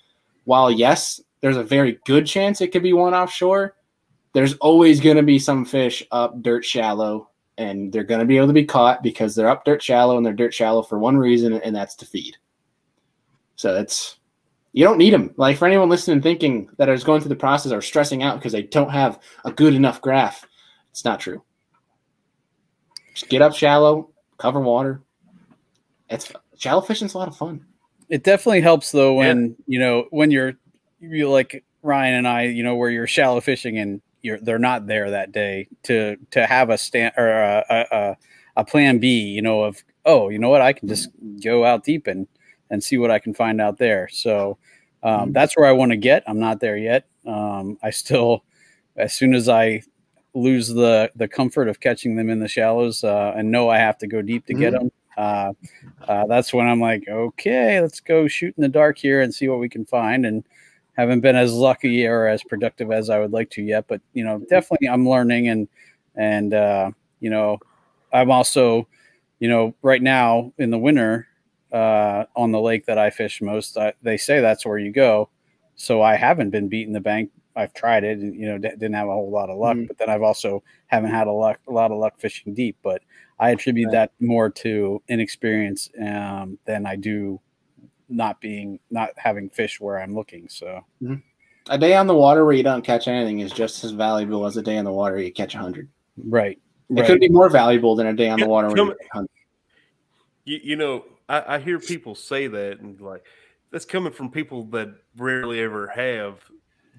while yes, there's a very good chance it could be one offshore, there's always going to be some fish up dirt shallow and they're going to be able to be caught because they're up dirt shallow and they're dirt shallow for one reason and that's to feed so it's you don't need them like for anyone listening thinking that is going through the process or stressing out because they don't have a good enough graph it's not true just get up shallow cover water it's shallow fishing's a lot of fun it definitely helps though when yeah. you know when you're you like ryan and i you know where you're shallow fishing and you're they're not there that day to to have a stand or a, a, a plan B, you know, of oh, you know what, I can just go out deep and and see what I can find out there. So um, mm-hmm. that's where I want to get. I'm not there yet. Um, I still, as soon as I lose the the comfort of catching them in the shallows uh, and know I have to go deep to mm-hmm. get them, uh, uh, that's when I'm like, okay, let's go shoot in the dark here and see what we can find. And haven't been as lucky or as productive as I would like to yet, but you know, definitely I'm learning and and uh, you know, I'm also, you know, right now in the winter uh, on the lake that I fish most, I, they say that's where you go. So I haven't been beating the bank. I've tried it, and you know, d- didn't have a whole lot of luck. Mm-hmm. But then I've also haven't had a luck, a lot of luck fishing deep. But I attribute right. that more to inexperience um, than I do not being not having fish where I'm looking. So mm-hmm. a day on the water where you don't catch anything is just as valuable as a day on the water you catch a hundred. Right. It right. could be more valuable than a day on the water where you, you, you know, I, I hear people say that and like that's coming from people that rarely ever have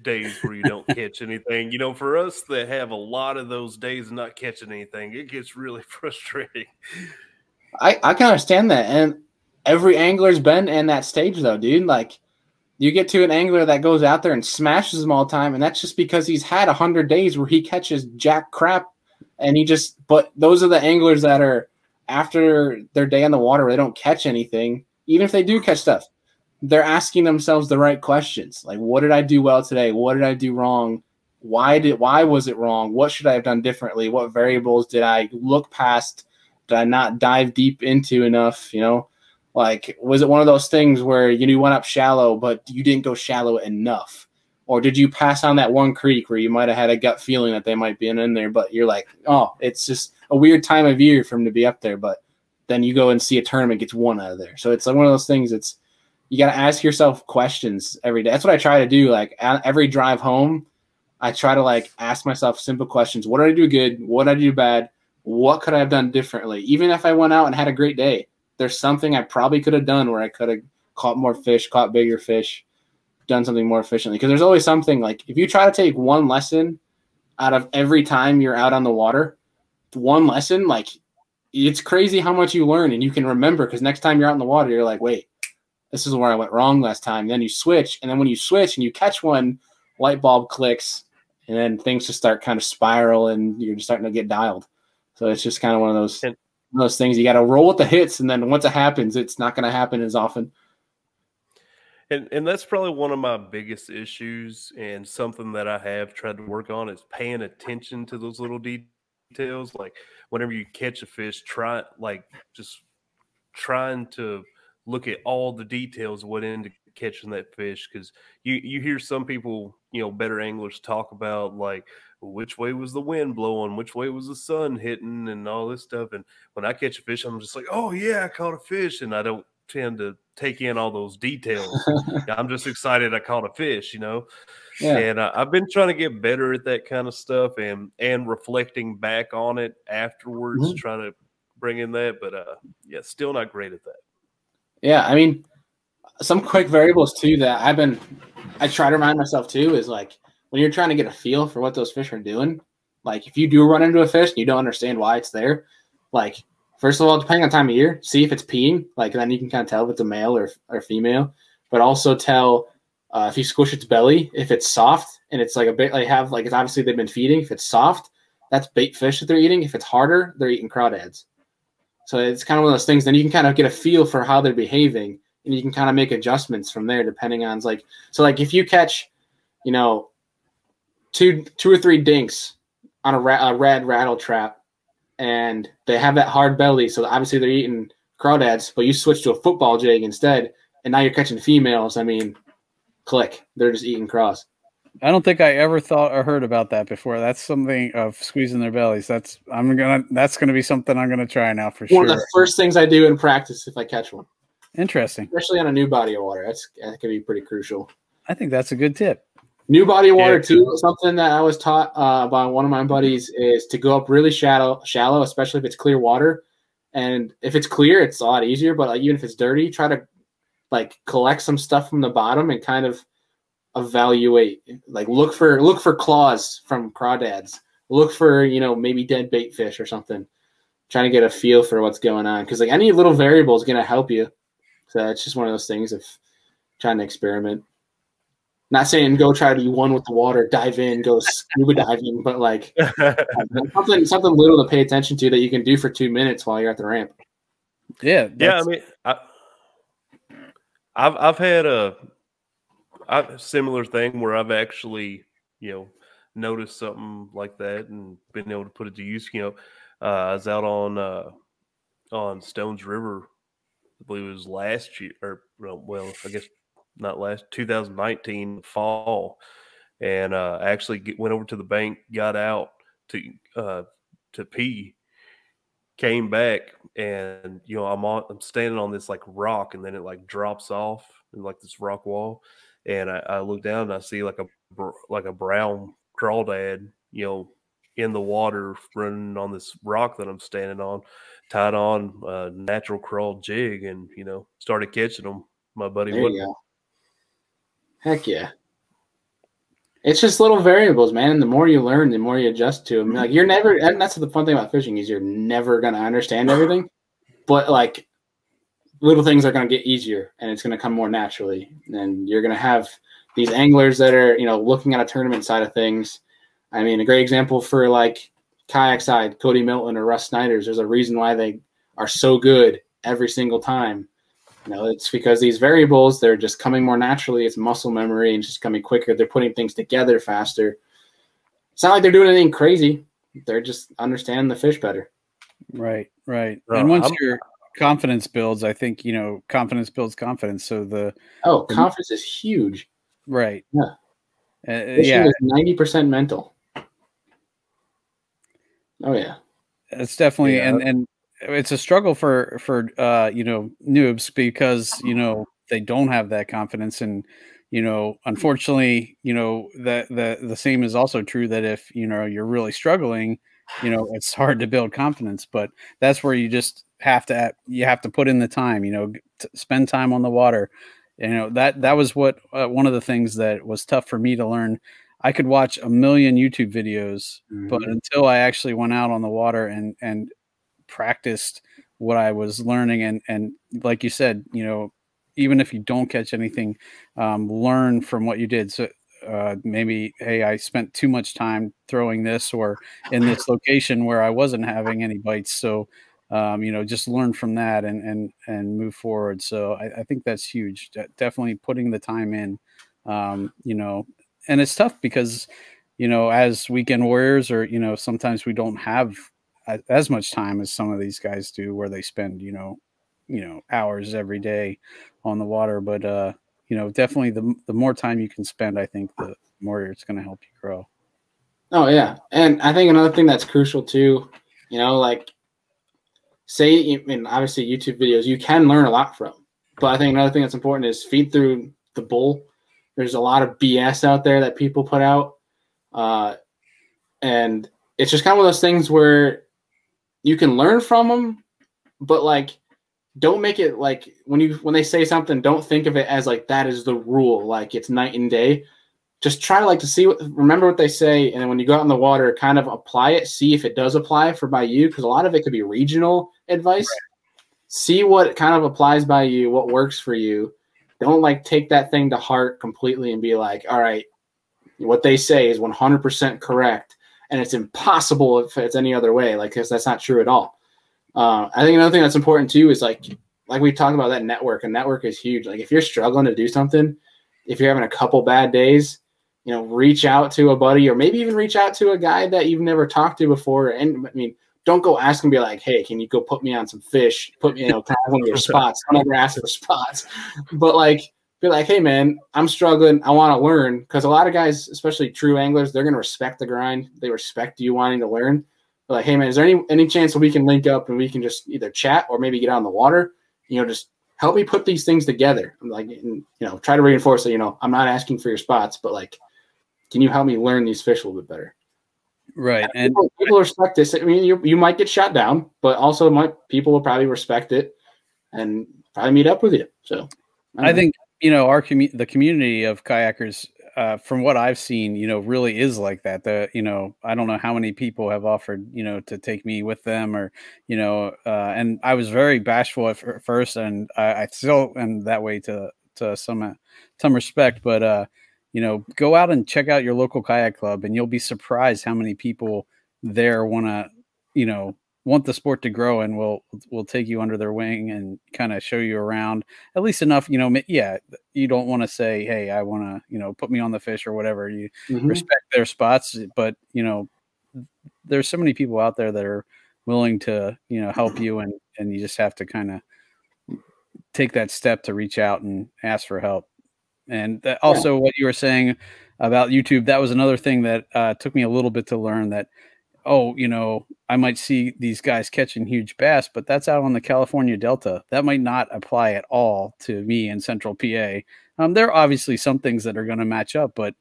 days where you don't catch anything. You know, for us that have a lot of those days not catching anything, it gets really frustrating. I, I can understand that. And every angler's been in that stage though, dude. Like you get to an angler that goes out there and smashes them all the time, and that's just because he's had a hundred days where he catches jack crap, and he just. But those are the anglers that are after their day on the water where they don't catch anything, even if they do catch stuff. They're asking themselves the right questions, like what did I do well today? What did I do wrong? Why did why was it wrong? What should I have done differently? What variables did I look past? Did I not dive deep into enough? You know, like, was it one of those things where you, you went up shallow, but you didn't go shallow enough? Or did you pass on that one creek where you might have had a gut feeling that they might be in there, but you're like, oh, it's just a weird time of year for them to be up there. But then you go and see a tournament gets one out of there. So it's like one of those things. It's you got to ask yourself questions every day. That's what I try to do. Like every drive home, I try to like ask myself simple questions. What did I do good? What did I do bad? What could I have done differently? Even if I went out and had a great day, there's something I probably could have done where I could have caught more fish, caught bigger fish, done something more efficiently. Because there's always something like if you try to take one lesson out of every time you're out on the water, one lesson, like it's crazy how much you learn and you can remember because next time you're out in the water, you're like, wait, this is where I went wrong last time. Then you switch, and then when you switch and you catch one, light bulb clicks, and then things just start kind of spiral, and you're just starting to get dialed. So it's just kind of one of those one of those things. You got to roll with the hits, and then once it happens, it's not going to happen as often. And and that's probably one of my biggest issues, and something that I have tried to work on is paying attention to those little details. Like whenever you catch a fish, try like just trying to look at all the details what into catching that fish because you you hear some people you know better anglers talk about like which way was the wind blowing? Which way was the sun hitting? And all this stuff. And when i catch a fish i'm just like oh yeah i caught a fish. And i don't tend to take in all those details. I'm just excited i caught a fish you know? Yeah. and uh, i've been trying to get better at that kind of stuff and and reflecting back on it afterwards mm-hmm. trying to bring in that but uh yeah still not great at that yeah, I mean, some quick variables too that I've been I try to remind myself too is like when you're trying to get a feel for what those fish are doing, like if you do run into a fish and you don't understand why it's there, like first of all, depending on time of year, see if it's peeing, like then you can kind of tell if it's a male or, or female, but also tell uh, if you squish its belly, if it's soft and it's like a bit like have like it's obviously they've been feeding. If it's soft, that's bait fish that they're eating. If it's harder, they're eating crawdads. So it's kind of one of those things. Then you can kind of get a feel for how they're behaving, and you can kind of make adjustments from there, depending on like so. Like if you catch, you know, two two or three dinks on a, ra- a red rattle trap, and they have that hard belly, so obviously they're eating crawdads. But you switch to a football jig instead, and now you're catching females. I mean, click, they're just eating craws. I don't think I ever thought or heard about that before. That's something of squeezing their bellies. That's I'm gonna that's gonna be something I'm gonna try now for One sure. One of the first things I do in practice if I catch one. Interesting. Especially on a new body of water. That's that could be pretty crucial. I think that's a good tip. New body of water yeah, too. Something that I was taught uh, by one of my buddies is to go up really shallow, shallow, especially if it's clear water. And if it's clear, it's a lot easier. But like, even if it's dirty, try to like collect some stuff from the bottom and kind of evaluate like look for look for claws from crawdads. Look for you know maybe dead bait fish or something. Trying to get a feel for what's going on. Because like any little variable is going to help you. So it's just one of those things of trying to experiment. Not saying go try to be one with the water dive in go scuba diving but like something something little to pay attention to that you can do for two minutes while you're at the ramp. Yeah yeah i mean I, I've I've had a a similar thing where I've actually, you know, noticed something like that and been able to put it to use. You know, uh, I was out on uh, on Stones River, I believe it was last year, or well, I guess not last 2019 fall, and uh, actually get, went over to the bank, got out to uh, to pee, came back, and you know I'm on I'm standing on this like rock, and then it like drops off in like this rock wall and I, I look down and I see like a like a brown crawdad, you know, in the water running on this rock that I'm standing on, tied on a natural crawl jig, and you know, started catching them. My buddy would. Heck yeah. It's just little variables, man. And the more you learn, the more you adjust to them. Like you're never, and that's the fun thing about fishing is you're never gonna understand everything. But like little things are going to get easier and it's going to come more naturally. And you're going to have these anglers that are, you know, looking at a tournament side of things. I mean, a great example for like kayak side, Cody Milton or Russ Snyder's, there's a reason why they are so good every single time. You know, it's because these variables, they're just coming more naturally. It's muscle memory and just coming quicker. They're putting things together faster. It's not like they're doing anything crazy. They're just understanding the fish better. Right, right. and once I'm, you're confidence builds, I think you know confidence builds confidence. So the oh, the, confidence is huge. Right. Yeah. Uh, yeah. Ninety percent mental. Oh yeah. It's definitely yeah. and and it's a struggle for for uh you know noobs because you know they don't have that confidence and you know, unfortunately, you know, that the the same is also true that if you know you're really struggling, you know, it's hard to build confidence. But that's where you just have to you have to put in the time. You know, spend time on the water. You know that that was what uh, one of the things that was tough for me to learn. I could watch a million YouTube videos, mm-hmm. but until I actually went out on the water and and practiced what I was learning and and like you said, you know, even if you don't catch anything, um, learn from what you did. So uh, maybe, hey, I spent too much time throwing this or in this location where I wasn't having any bites. So, um, you know, just learn from that and and and move forward. So I, I think that's huge. De- definitely putting the time in. Um, you know, and it's tough because, you know, as weekend warriors, or you know, sometimes we don't have as much time as some of these guys do, where they spend, you know, you know, hours every day on the water. But uh, you know, definitely the the more time you can spend, I think the more it's going to help you grow. Oh yeah, and I think another thing that's crucial too, you know, like say, I mean, obviously YouTube videos you can learn a lot from, but I think another thing that's important is feed through the bull. There's a lot of BS out there that people put out, uh, and it's just kind of one of those things where you can learn from them, but like don't make it like when you when they say something don't think of it as like that is the rule. Like it's night and day just try to like to see what remember what they say and then when you go out in the water kind of apply it see if it does apply for by you because a lot of it could be regional advice right. see what kind of applies by you what works for you don't like take that thing to heart completely and be like all right what they say is 100% correct and it's impossible if it's any other way like because that's not true at all uh, I think another thing that's important too is like like we talked about that network. A network is huge. Like if you're struggling to do something, if you're having a couple bad days, you know, reach out to a buddy or maybe even reach out to a guy that you've never talked to before. And I mean, don't go ask and be like, "Hey, can you go put me on some fish? Put me, you know, kind of one of your spots." I never ask for spots, but like, be like, "Hey, man, I'm struggling. I want to learn." Because a lot of guys, especially true anglers, they're gonna respect the grind. They respect you wanting to learn like, hey man, is there any any chance that we can link up and we can just either chat or maybe get on the water? You know, just help me put these things together. I'm like, and, you know, try to reinforce that. You know, I'm not asking for your spots, but like, can you help me learn these fish a little bit better? Right, and people, people respect this. I mean, you you might get shot down, but also might people will probably respect it and probably meet up with you. So, I, I think you know our community, the community of kayakers uh, from what I've seen, you know, really is like that. The you know, I don't know how many people have offered, you know, to take me with them, or you know, uh, and I was very bashful at first, and I, I still am that way to to some uh, some respect. But uh, you know, go out and check out your local kayak club, and you'll be surprised how many people there want to, you know, want the sport to grow and will will take you under their wing and kind of show you around. At least enough you know yeah you don't want to say hey i want to you know put me on the fish or whatever. You mm-hmm. respect their spots but you know there's so many people out there that are willing to you know help you and and you just have to kind of take that step to reach out and ask for help and that also yeah. what you were saying about youtube that was another thing that uh, took me a little bit to learn that oh, you know, I might see these guys catching huge bass, but that's out on the California Delta. That might not apply at all to me in Central PA. Um, there are obviously some things that are going to match up, but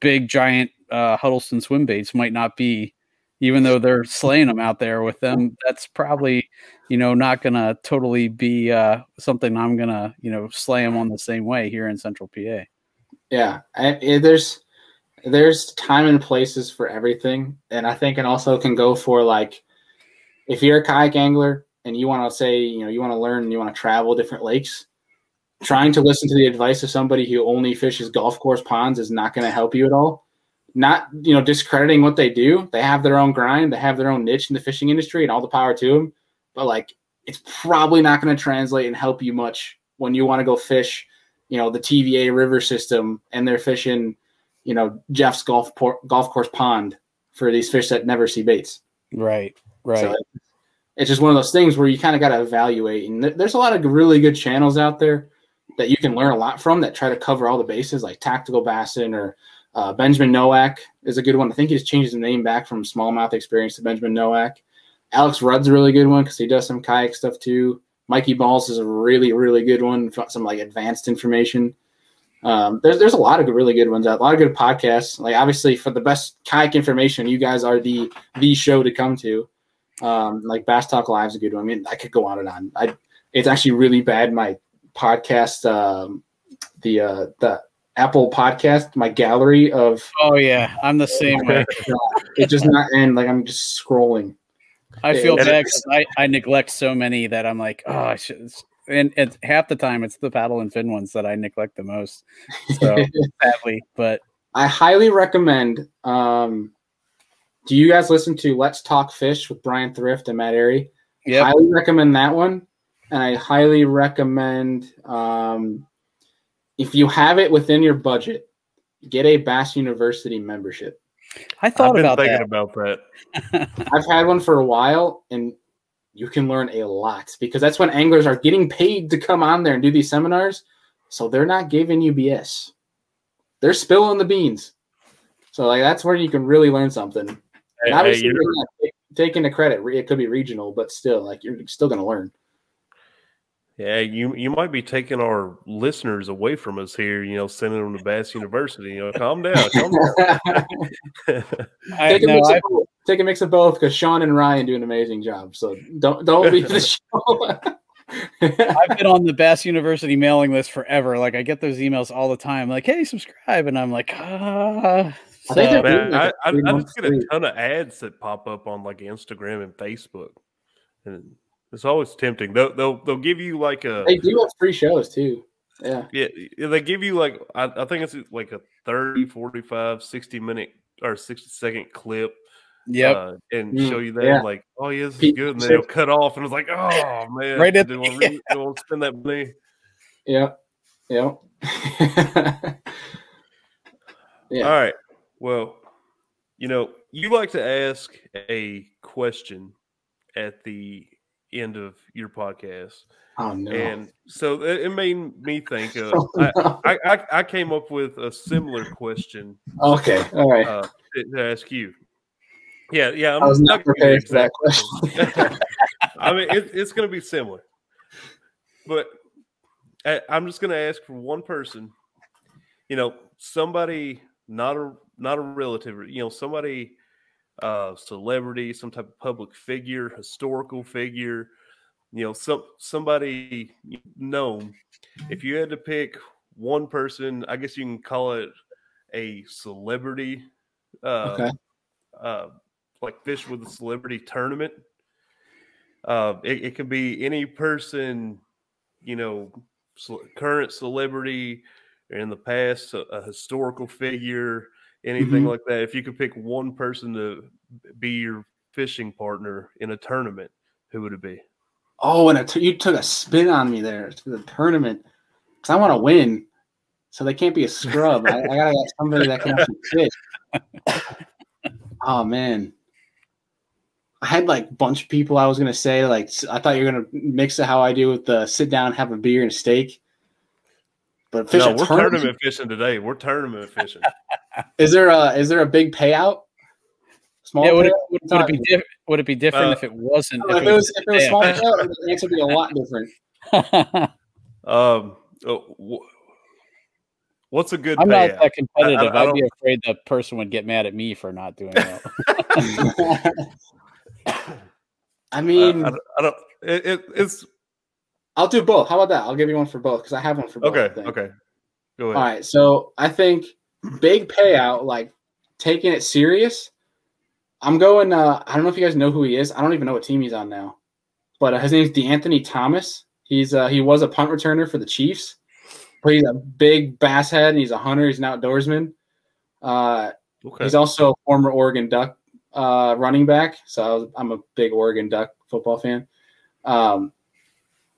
big giant uh, Huddleston swim baits might not be, even though they're slaying them out there with them. That's probably, you know, not going to totally be uh, something I'm going to, you know, slay them on the same way here in Central PA. Yeah, I, there's there's time and places for everything, and I think it also can go for like if you're a kayak angler and you want to say you know you want to learn and you want to travel different lakes trying to listen to the advice of somebody who only fishes golf course ponds is not going to help you at all not you know discrediting what they do they have their own grind they have their own niche in the fishing industry and all the power to them but like it's probably not going to translate and help you much when you want to go fish you know the tva river system and they're fishing you know Jeff's golf por- golf course pond for these fish that never see baits. Right, right. So it's just one of those things where you kind of got to evaluate. And th- there's a lot of really good channels out there that you can learn a lot from that try to cover all the bases, like Tactical Bassin or uh, Benjamin Nowak is a good one. I think he's changed his name back from Smallmouth Experience to Benjamin Nowak. Alex Rudd's a really good one because he does some kayak stuff too. Mikey Balls is a really, really good one. Some like advanced information. Um, there's there's a lot of really good ones out. A lot of good podcasts. Like obviously for the best kayak information, you guys are the the show to come to. Um, like Bass Talk Live is a good one. I mean, I could go on and on. I it's actually really bad. My podcast, um, the uh, the Apple podcast, my gallery of Oh yeah, I'm the same way. it does not end. Like I'm just scrolling. I feel And bad I, I neglect so many that I'm like, oh, I should. And it's half the time it's the paddle and fin ones that I neglect the most. So sadly, but I highly recommend. Um, do you guys listen to Let's Talk Fish with Brian Thrift and Matt Airy? yeah, Highly recommend that one, and I highly recommend um, if you have it within your budget, get a Bass University membership. I thought I've been about thinking that. about that. I've had one for a while, and you can learn a lot because that's when anglers are getting paid to come on there and do these seminars. So they're not giving you BS. They're spilling the beans. So like that's where you can really learn something. And Hey, hey, obviously, you know- they're not take- taking the credit. It could be regional, but still, like you're still going to learn. Yeah, you you might be taking our listeners away from us here. You know, sending them to Bass University. You know, calm down, calm down. I, take, a no, mix I, of both. take a mix of both because Sean and Ryan do an amazing job. So don't don't leave the show. I've been on the Bass University mailing list forever. Like I get those emails all the time, like, "Hey, subscribe," and I'm like, "Ah." I think So- they're Man, doing I, I, I just get a ton of ads that pop up on like Instagram and Facebook, and it's always tempting. They'll they'll, they'll give you like a They do have free shows too. Yeah. yeah, yeah, they give you like I, I think it's like a 30, 45, 60 minute or 60 second clip Yeah. uh, and Mm, show you that yeah. like, oh yeah, this is good, and then so- it'll cut off, and it's like, oh man, Right at do the- really do I want to spend that money? Yeah. Yeah. yeah. All right, well, you know, you like to ask a question at the end of your podcast, Oh no. and so it, it made me think of. Oh, I, no. I, I, I came up with a similar question Okay. All right. uh, to, to ask you. Yeah, yeah. I'm I was not gonna give you prepared for that question. I mean, it, it's going to be similar, but I, I'm just going to ask for one person. You know, somebody not a not a relative. You know, somebody, uh, celebrity, some type of public figure, historical figure. You know, some somebody known. If you had to pick one person, I guess you can call it a celebrity. Uh, Okay. uh, like fish with a celebrity tournament. Uh, it, it could be any person, you know, current celebrity or in the past, a, a historical figure, anything Mhm. like that. If you could pick one person to be your fishing partner in a tournament, who would it be? Oh, and t- you took a spin on me there to the tournament because I want to win. So they can't be a scrub. I, I gotta get somebody that can actually fish. Oh man, I had like a bunch of people I was gonna say like I thought you were gonna mix it how I do with the sit down, have a beer and a steak. But fish no, we're tournament? tournament fishing today. We're tournament fishing. Is there a is there a big payout? Small yeah, would it, would, would it be diff- would it be different Uh, if it wasn't? Oh, if it was if it was small payout, the answer would be a lot different. Um, oh, wh- what's a good I'm not that competitive. I I'd be afraid the person would get mad at me for not doing that. I Uh, mean, I, don't- I don't. It, it, it's I'll do both. How about that? I'll give you one for both because I have one for both. Okay. Okay, go ahead. right. So I think big payout, like taking it serious. I'm going. Uh, I don't know if you guys know who he is. I don't even know what team he's on now, but uh, his name's De'Anthony Thomas. He's uh, he was a punt returner for the Chiefs, but he's a big bass head. And he's a hunter. He's an outdoorsman. Uh, Okay. He's also a former Oregon Duck uh, running back, so I I'm a big Oregon Duck football fan. Um,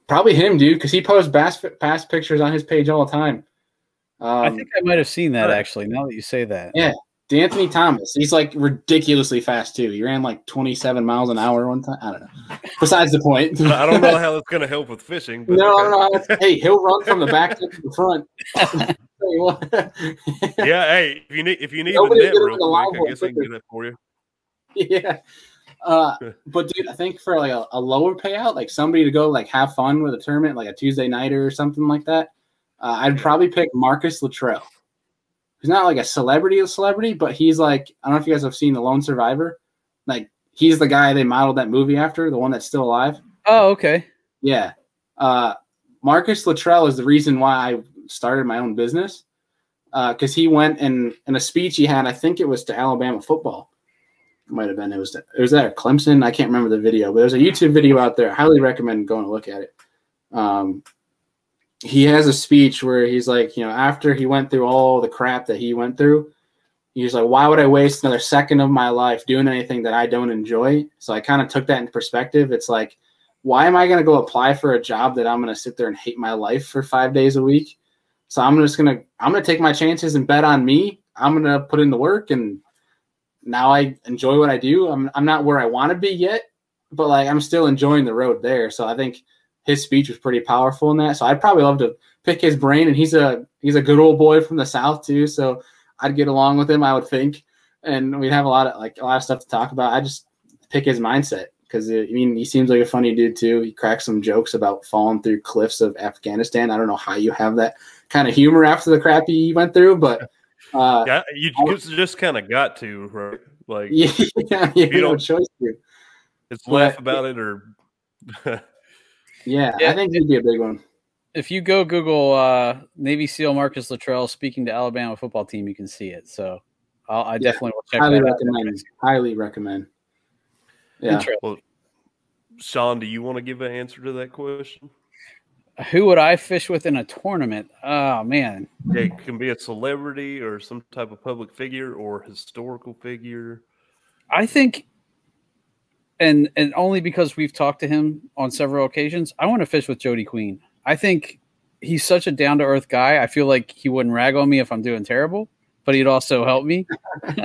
probably him, dude, because he posts bass bass pictures on his page all the time. Um, I think I might have seen that Right. actually. Now that you say that, Yeah. De'Anthony Thomas, he's like ridiculously fast too. He ran like 27 miles an hour one time. I don't know. Besides the point. I don't know how that's going to help with fishing. But no, I okay. don't know. Hey, he'll run from the back to the front. Tell you what. Yeah, hey, if you need if you need Nobody the net real in the quick, I guess I can get that for you. yeah. Uh, but dude, I think for like a, a lower payout, like somebody to go like have fun with a tournament, like a Tuesday nighter or something like that, Uh, I'd probably pick Marcus Luttrell. He's not like a celebrity, of celebrity, but he's like I don't know if you guys have seen The Lone Survivor. Like he's the guy they modeled that movie after, the one that's still alive. Oh, okay. Yeah. Uh, Marcus Luttrell is the reason why I started my own business because uh, he went and in a speech he had, I think it was to Alabama football. It might have been it was to, it was at Clemson. I can't remember the video, but there's a YouTube video out there. I highly recommend going to look at it. Um, he has a speech where he's like, you know, after he went through all the crap that he went through, he's like, why would I waste another second of my life doing anything that I don't enjoy? So I kind of took that in perspective. It's like, why am I going to go apply for a job that I'm going to sit there and hate my life for five days a week? So I'm just going to, I'm going to take my chances and bet on me. I'm going to put in the work and now I enjoy what I do. I'm, I'm not where I want to be yet, but like, I'm still enjoying the road there. So I think his speech was pretty powerful in that. So I'd probably love to pick his brain and he's a, he's a good old boy from the South too. So I'd get along with him, I would think. And we'd have a lot of like a lot of stuff to talk about. I just pick his mindset because I mean he seems like a funny dude too. He cracks some jokes about falling through cliffs of Afghanistan. I don't know how you have that kind of humor after the crap he went through, but uh, yeah, you just kind of got to right. Like yeah, you, you don't choice to. It's laugh about it or. yeah, yeah, I think he'd be a big one. If you go Google uh, Navy SEAL Marcus Luttrell speaking to Alabama football team, you can see it. So I'll, I definitely will check. Highly recommend. Out. Highly recommend. Yeah. Well, Sean, do you want to give an answer to that question? Who would I fish with in a tournament? Oh man, it can be a celebrity or some type of public figure or historical figure. I think, and and only because we've talked to him on several occasions, I want to fish with Jody Queen. I think he's such a down to earth guy. I feel like he wouldn't rag on me if I'm doing terrible, but he'd also help me.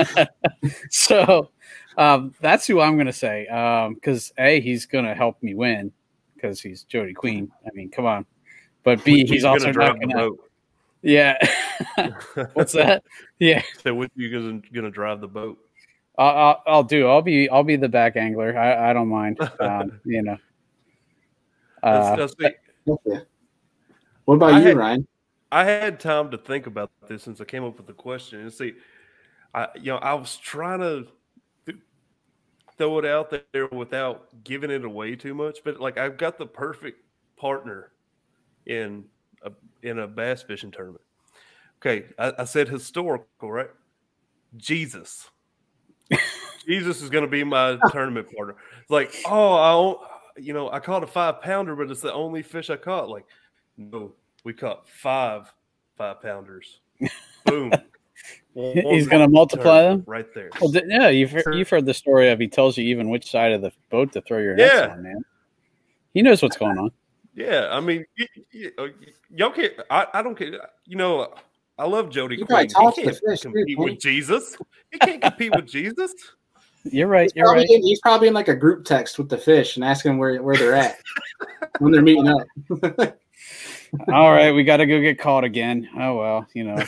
so um, that's who I'm going to say. Because um, A, he's going to help me win because he's Jody Queen. I mean, come on. But B, he's, also not going to. Yeah. What's that? Yeah. So you guys going to drive the boat? I'll, I'll, do. I'll be I'll be the back angler. I, I don't mind. Um, you know. Uh, that's, that's what about I you, had, Ryan? I had time to think about this since I came up with the question. And see, I you know I was trying to throw it out there without giving it away too much. But like I've got the perfect partner in a in a bass fishing tournament. Okay, I, I said historical, right? Jesus. Jesus is going to be my tournament partner. It's like, oh, I, you know, I caught a five pounder, but it's the only fish I caught. Like, no, we caught five five pounders. Boom. He's going to multiply them right there. Well, yeah, you've heard, you've heard the story of he tells you even which side of the boat to throw your nets yeah. on, man. He knows what's going on. Yeah, I mean, y- y- uh, y'all can't. I, I don't care. You know, I love Jody you He can't compete with Jesus. He can't compete with Jesus. You're right. He's you're right. In, he's probably in like a group text with the fish and asking where where they're at when they're meeting up. All right, we got to go get caught again. Oh well, you know.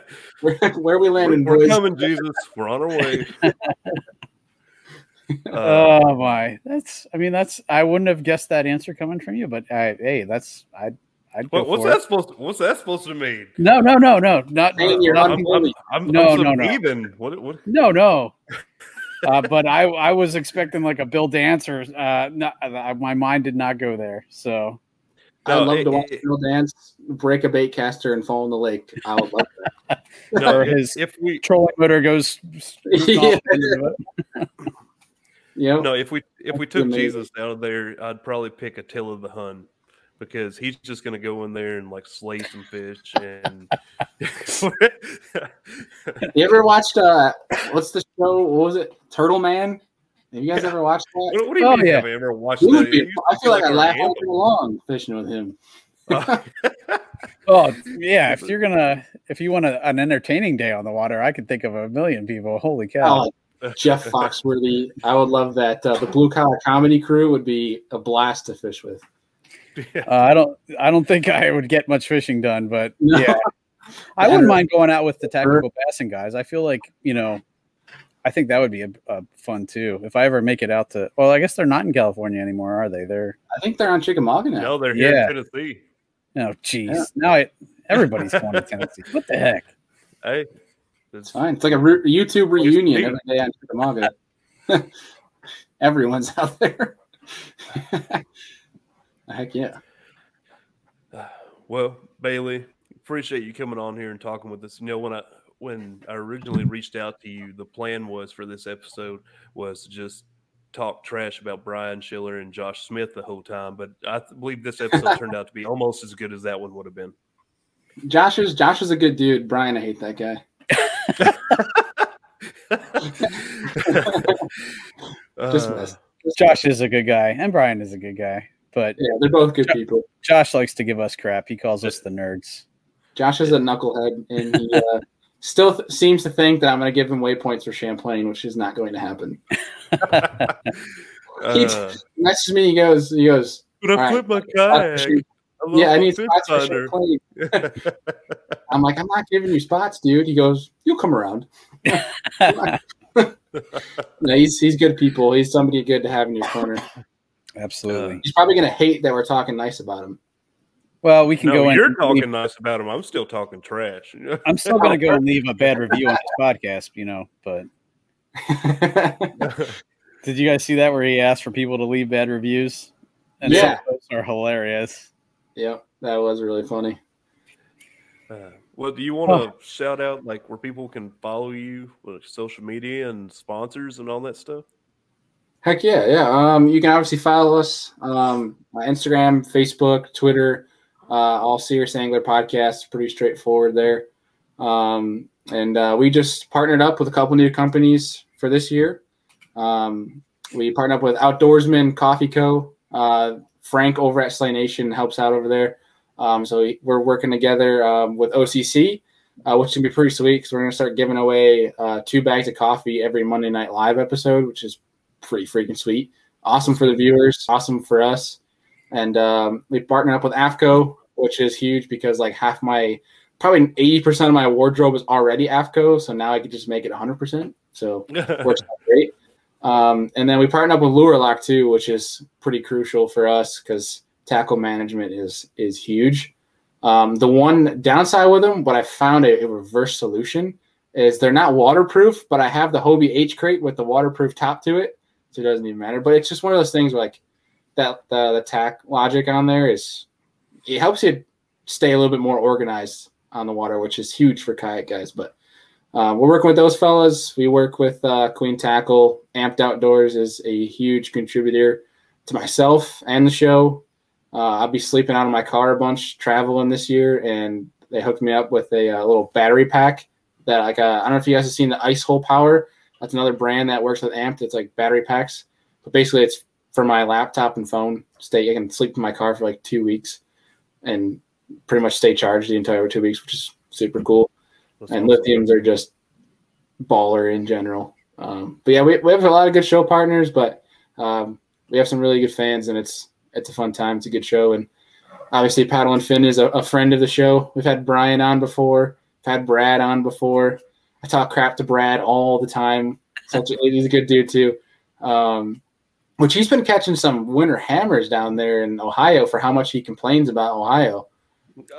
where, where we landing, we're, we're coming, Jesus. We're on our way. Uh, oh my, that's. I mean, that's. I wouldn't have guessed that answer coming from you, but I, hey, that's. I. I'd what, what's that it. supposed? To, what's that supposed to mean? No, no, no, no, not. Hey, not I'm, I'm, I'm, no, no, no. Even what? What? No, no. Uh, but I, I was expecting like a Bill Dancer. Uh, not, uh, my mind did not go there. So no, I love it, to watch Bill Dance break a bait caster and fall in the lake. I would love that. no, or his if we trolling motor goes. yeah. yep. No, if we if we took Jesus out of there, I'd probably pick Attila the Hun because he's just going to go in there and like slay some fish. And you ever watched uh, what's the show? What was it? Turtle Man. Have you guys ever watched that? What, what do you oh, mean? Yeah. Have you ever watched that? Be, I feel like, like I laugh all along fishing with him. oh yeah, if you're gonna if you want a, an entertaining day on the water, I could think of a million people. Holy cow! Oh, Jeff Foxworthy, I would love that. Uh, the blue collar comedy crew would be a blast to fish with. Uh, I don't I don't think I would get much fishing done, but no. yeah, I wouldn't mind going out with the tactical bassing guys. I feel like you know I think that would be a, a, fun too. If I ever make it out to, well, I guess they're not in California anymore, are they? They're. I think they're on Chickamauga now. No, they're here yeah. in Tennessee. Oh, geez. Yeah. Now I, Everybody's going to Tennessee. What the heck? Hey, It's fine. It's like a re- YouTube reunion every day on Chickamauga. Everyone's out there. Heck yeah. Well, Bailey, appreciate you coming on here and talking with us. You know, when I when I originally reached out to you, the plan was for this episode was to just talk trash about Brian Schiller and Josh Smith the whole time, but I th- believe this episode turned out to be almost as good as that one would have been. Josh is Josh is a good dude. Brian, I hate that guy. Just Uh, mess. Josh is a good guy, and Brian is a good guy. But Yeah, they're both good people. Josh likes to give us crap. He calls us the nerds. Josh is a knucklehead, and he uh, still th- seems to think that I'm going to give him waypoints for Champlain, which is not going to happen. He uh, messages me. He goes, he goes. but I All right. flipped my "Spots kayak. I Yeah, I need my spots for. Champlain. I'm like, I'm not giving you spots, dude. He goes, you'll come around. No, he's he's good people. He's somebody good to have in your corner. Absolutely. He's probably going to hate that we're talking nice about him. Well, we can No, go in. you're talking nice about him. I'm still talking trash. I'm still going to go and leave a bad review on this podcast, you know. But did you guys see that where he asked for people to leave bad reviews? And some Yeah. posts are hilarious. yep, that was really funny. Uh, well, do you want to shout out like where people can follow you, like social media and sponsors and all that stuff? Heck yeah, yeah. Um, you can obviously follow us um, on Instagram, Facebook, Twitter, uh, all Serious Angler podcasts. Pretty straightforward there. Um, and uh, we just partnered up with a couple new companies for this year. Um, we partnered up with Outdoorsman Coffee Co. Uh, Frank over at Slay Nation helps out over there. Um, so we- we're working together um, with OCC, uh, which can be pretty sweet because we're going to start giving away uh, two bags of coffee every Monday Night Live episode, which is pretty freaking sweet. Awesome for the viewers, awesome for us. And um, we partnered up with AFTCO, which is huge because like half my, probably 80% of my wardrobe is already AFTCO. So now I could just make it 100%. So works out great. Um, and then we partnered up with Lure Lock too, which is pretty crucial for us because tackle management is is huge. Um, the one downside with them, but I found a, a reverse solution, is they're not waterproof, but I have the Hobie H crate with the waterproof top to it, so it doesn't even matter. But it's just one of those things where like that the, the tack logic on there is it helps you stay a little bit more organized on the water, which is huge for kayak guys. But uh, we're working with those fellas. We work with uh, Queen Tackle. Amped Outdoors is a huge contributor to myself and the show. Uh, I'll be sleeping out of my car a bunch traveling this year, and they hooked me up with a, uh little battery pack that like uh, I don't know if you guys have seen the Ice Hole Power. That's another brand that works with Amped. It's like battery packs, but basically it's for my laptop and phone. Stay, I can sleep in my car for like two weeks, and pretty much stay charged the entire two weeks, which is super cool and lithiums are just baller in general. Um, but yeah, we, we have a lot of good show partners, but um, we have some really good fans, and it's it's a fun time. It's a good show, and obviously Paddle and Fin is a, a friend of the show. We've had Brian on before, We've had Brad on before. I talk crap to Brad all the time. Such a, he's a good dude too. Um, which he's been catching some winter hammers down there in Ohio for how much he complains about Ohio.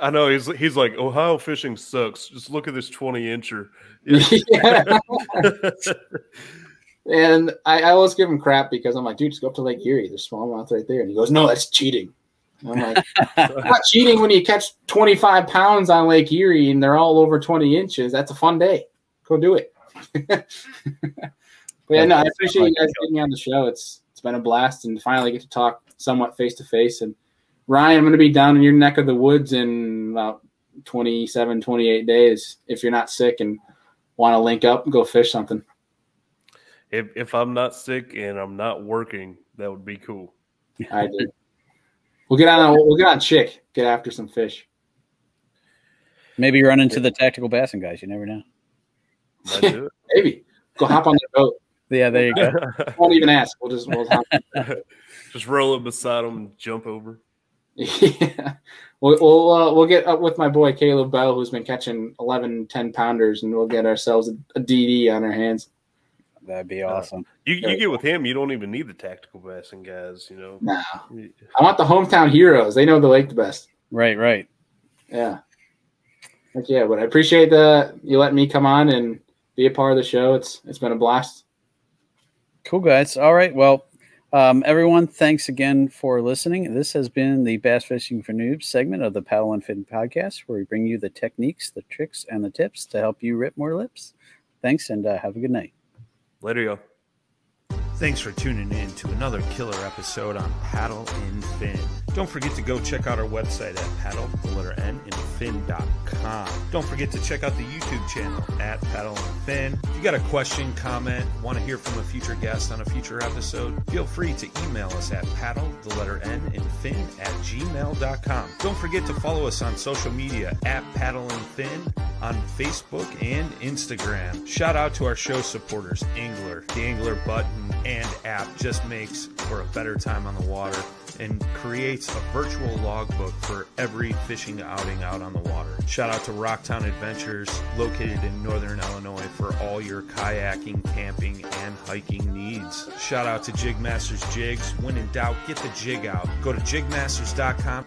I know he's he's like Ohio fishing sucks. Just look at this twenty incher. And I, I always give him crap because I'm like, dude, just go up to Lake Erie. There's smallmouth right there. And he goes, no, that's cheating. And I'm like, not cheating when you catch 25 pounds on Lake Erie and they're all over 20 inches. That's a fun day. Go do it. but yeah, no, I appreciate you guys getting me on the show. It's it's been a blast and finally get to talk somewhat face to face. And Ryan, I'm going to be down in your neck of the woods in about 27, 28 days. If you're not sick and want to link up and go fish something. If if I'm not sick and I'm not working, that would be cool. I do. We'll get on. We'll get on chick. Get after some fish. Maybe run into the tactical bassing guys. You never know. Might do Maybe go hop on the boat. Yeah, there you go. it. Won't even ask. We'll just we'll hop. Just roll up beside him and jump over. yeah. We'll we'll, uh, we'll get up with my boy Caleb Bell, who's been catching 11, 10 pounders, and we'll get ourselves a, a DD on our hands. That'd be awesome. You you get with him, you don't even need the tactical bassing guys. You know. Nah, I want the hometown heroes. They know the lake the best. Right, right. Yeah. Heck yeah, but I appreciate the you letting me come on and be a part of the show. It's it's been a blast. Cool guys. All right. Well, um, everyone, thanks again for listening. This has been the Bass Fishing for Noobs segment of the Paddle and Fin podcast, where we bring you the techniques, the tricks, and the tips to help you rip more lips. Thanks, and uh, have a good night. Later, yo. Thanks for tuning in to another killer episode on Paddle and Fin. Don't forget to go check out our website at paddle, the letter N, and fin.com. Don't forget to check out the YouTube channel at Paddle and Fin. If you got a question, comment, want to hear from a future guest on a future episode, feel free to email us at paddle, the letter N, and fin at gmail.com. Don't forget to follow us on social media at Paddle and Fin on Facebook and Instagram. Shout out to our show supporters, Anglr. The Anglr button and app just makes for a better time on the water and creates a virtual logbook for every fishing outing out on the water. Shout out to Rocktown Adventures, located in northern Illinois, for all your kayaking, camping, and hiking needs. Shout out to Jigmasters Jigs. When in doubt, get the jig out. Go to jigmasters.com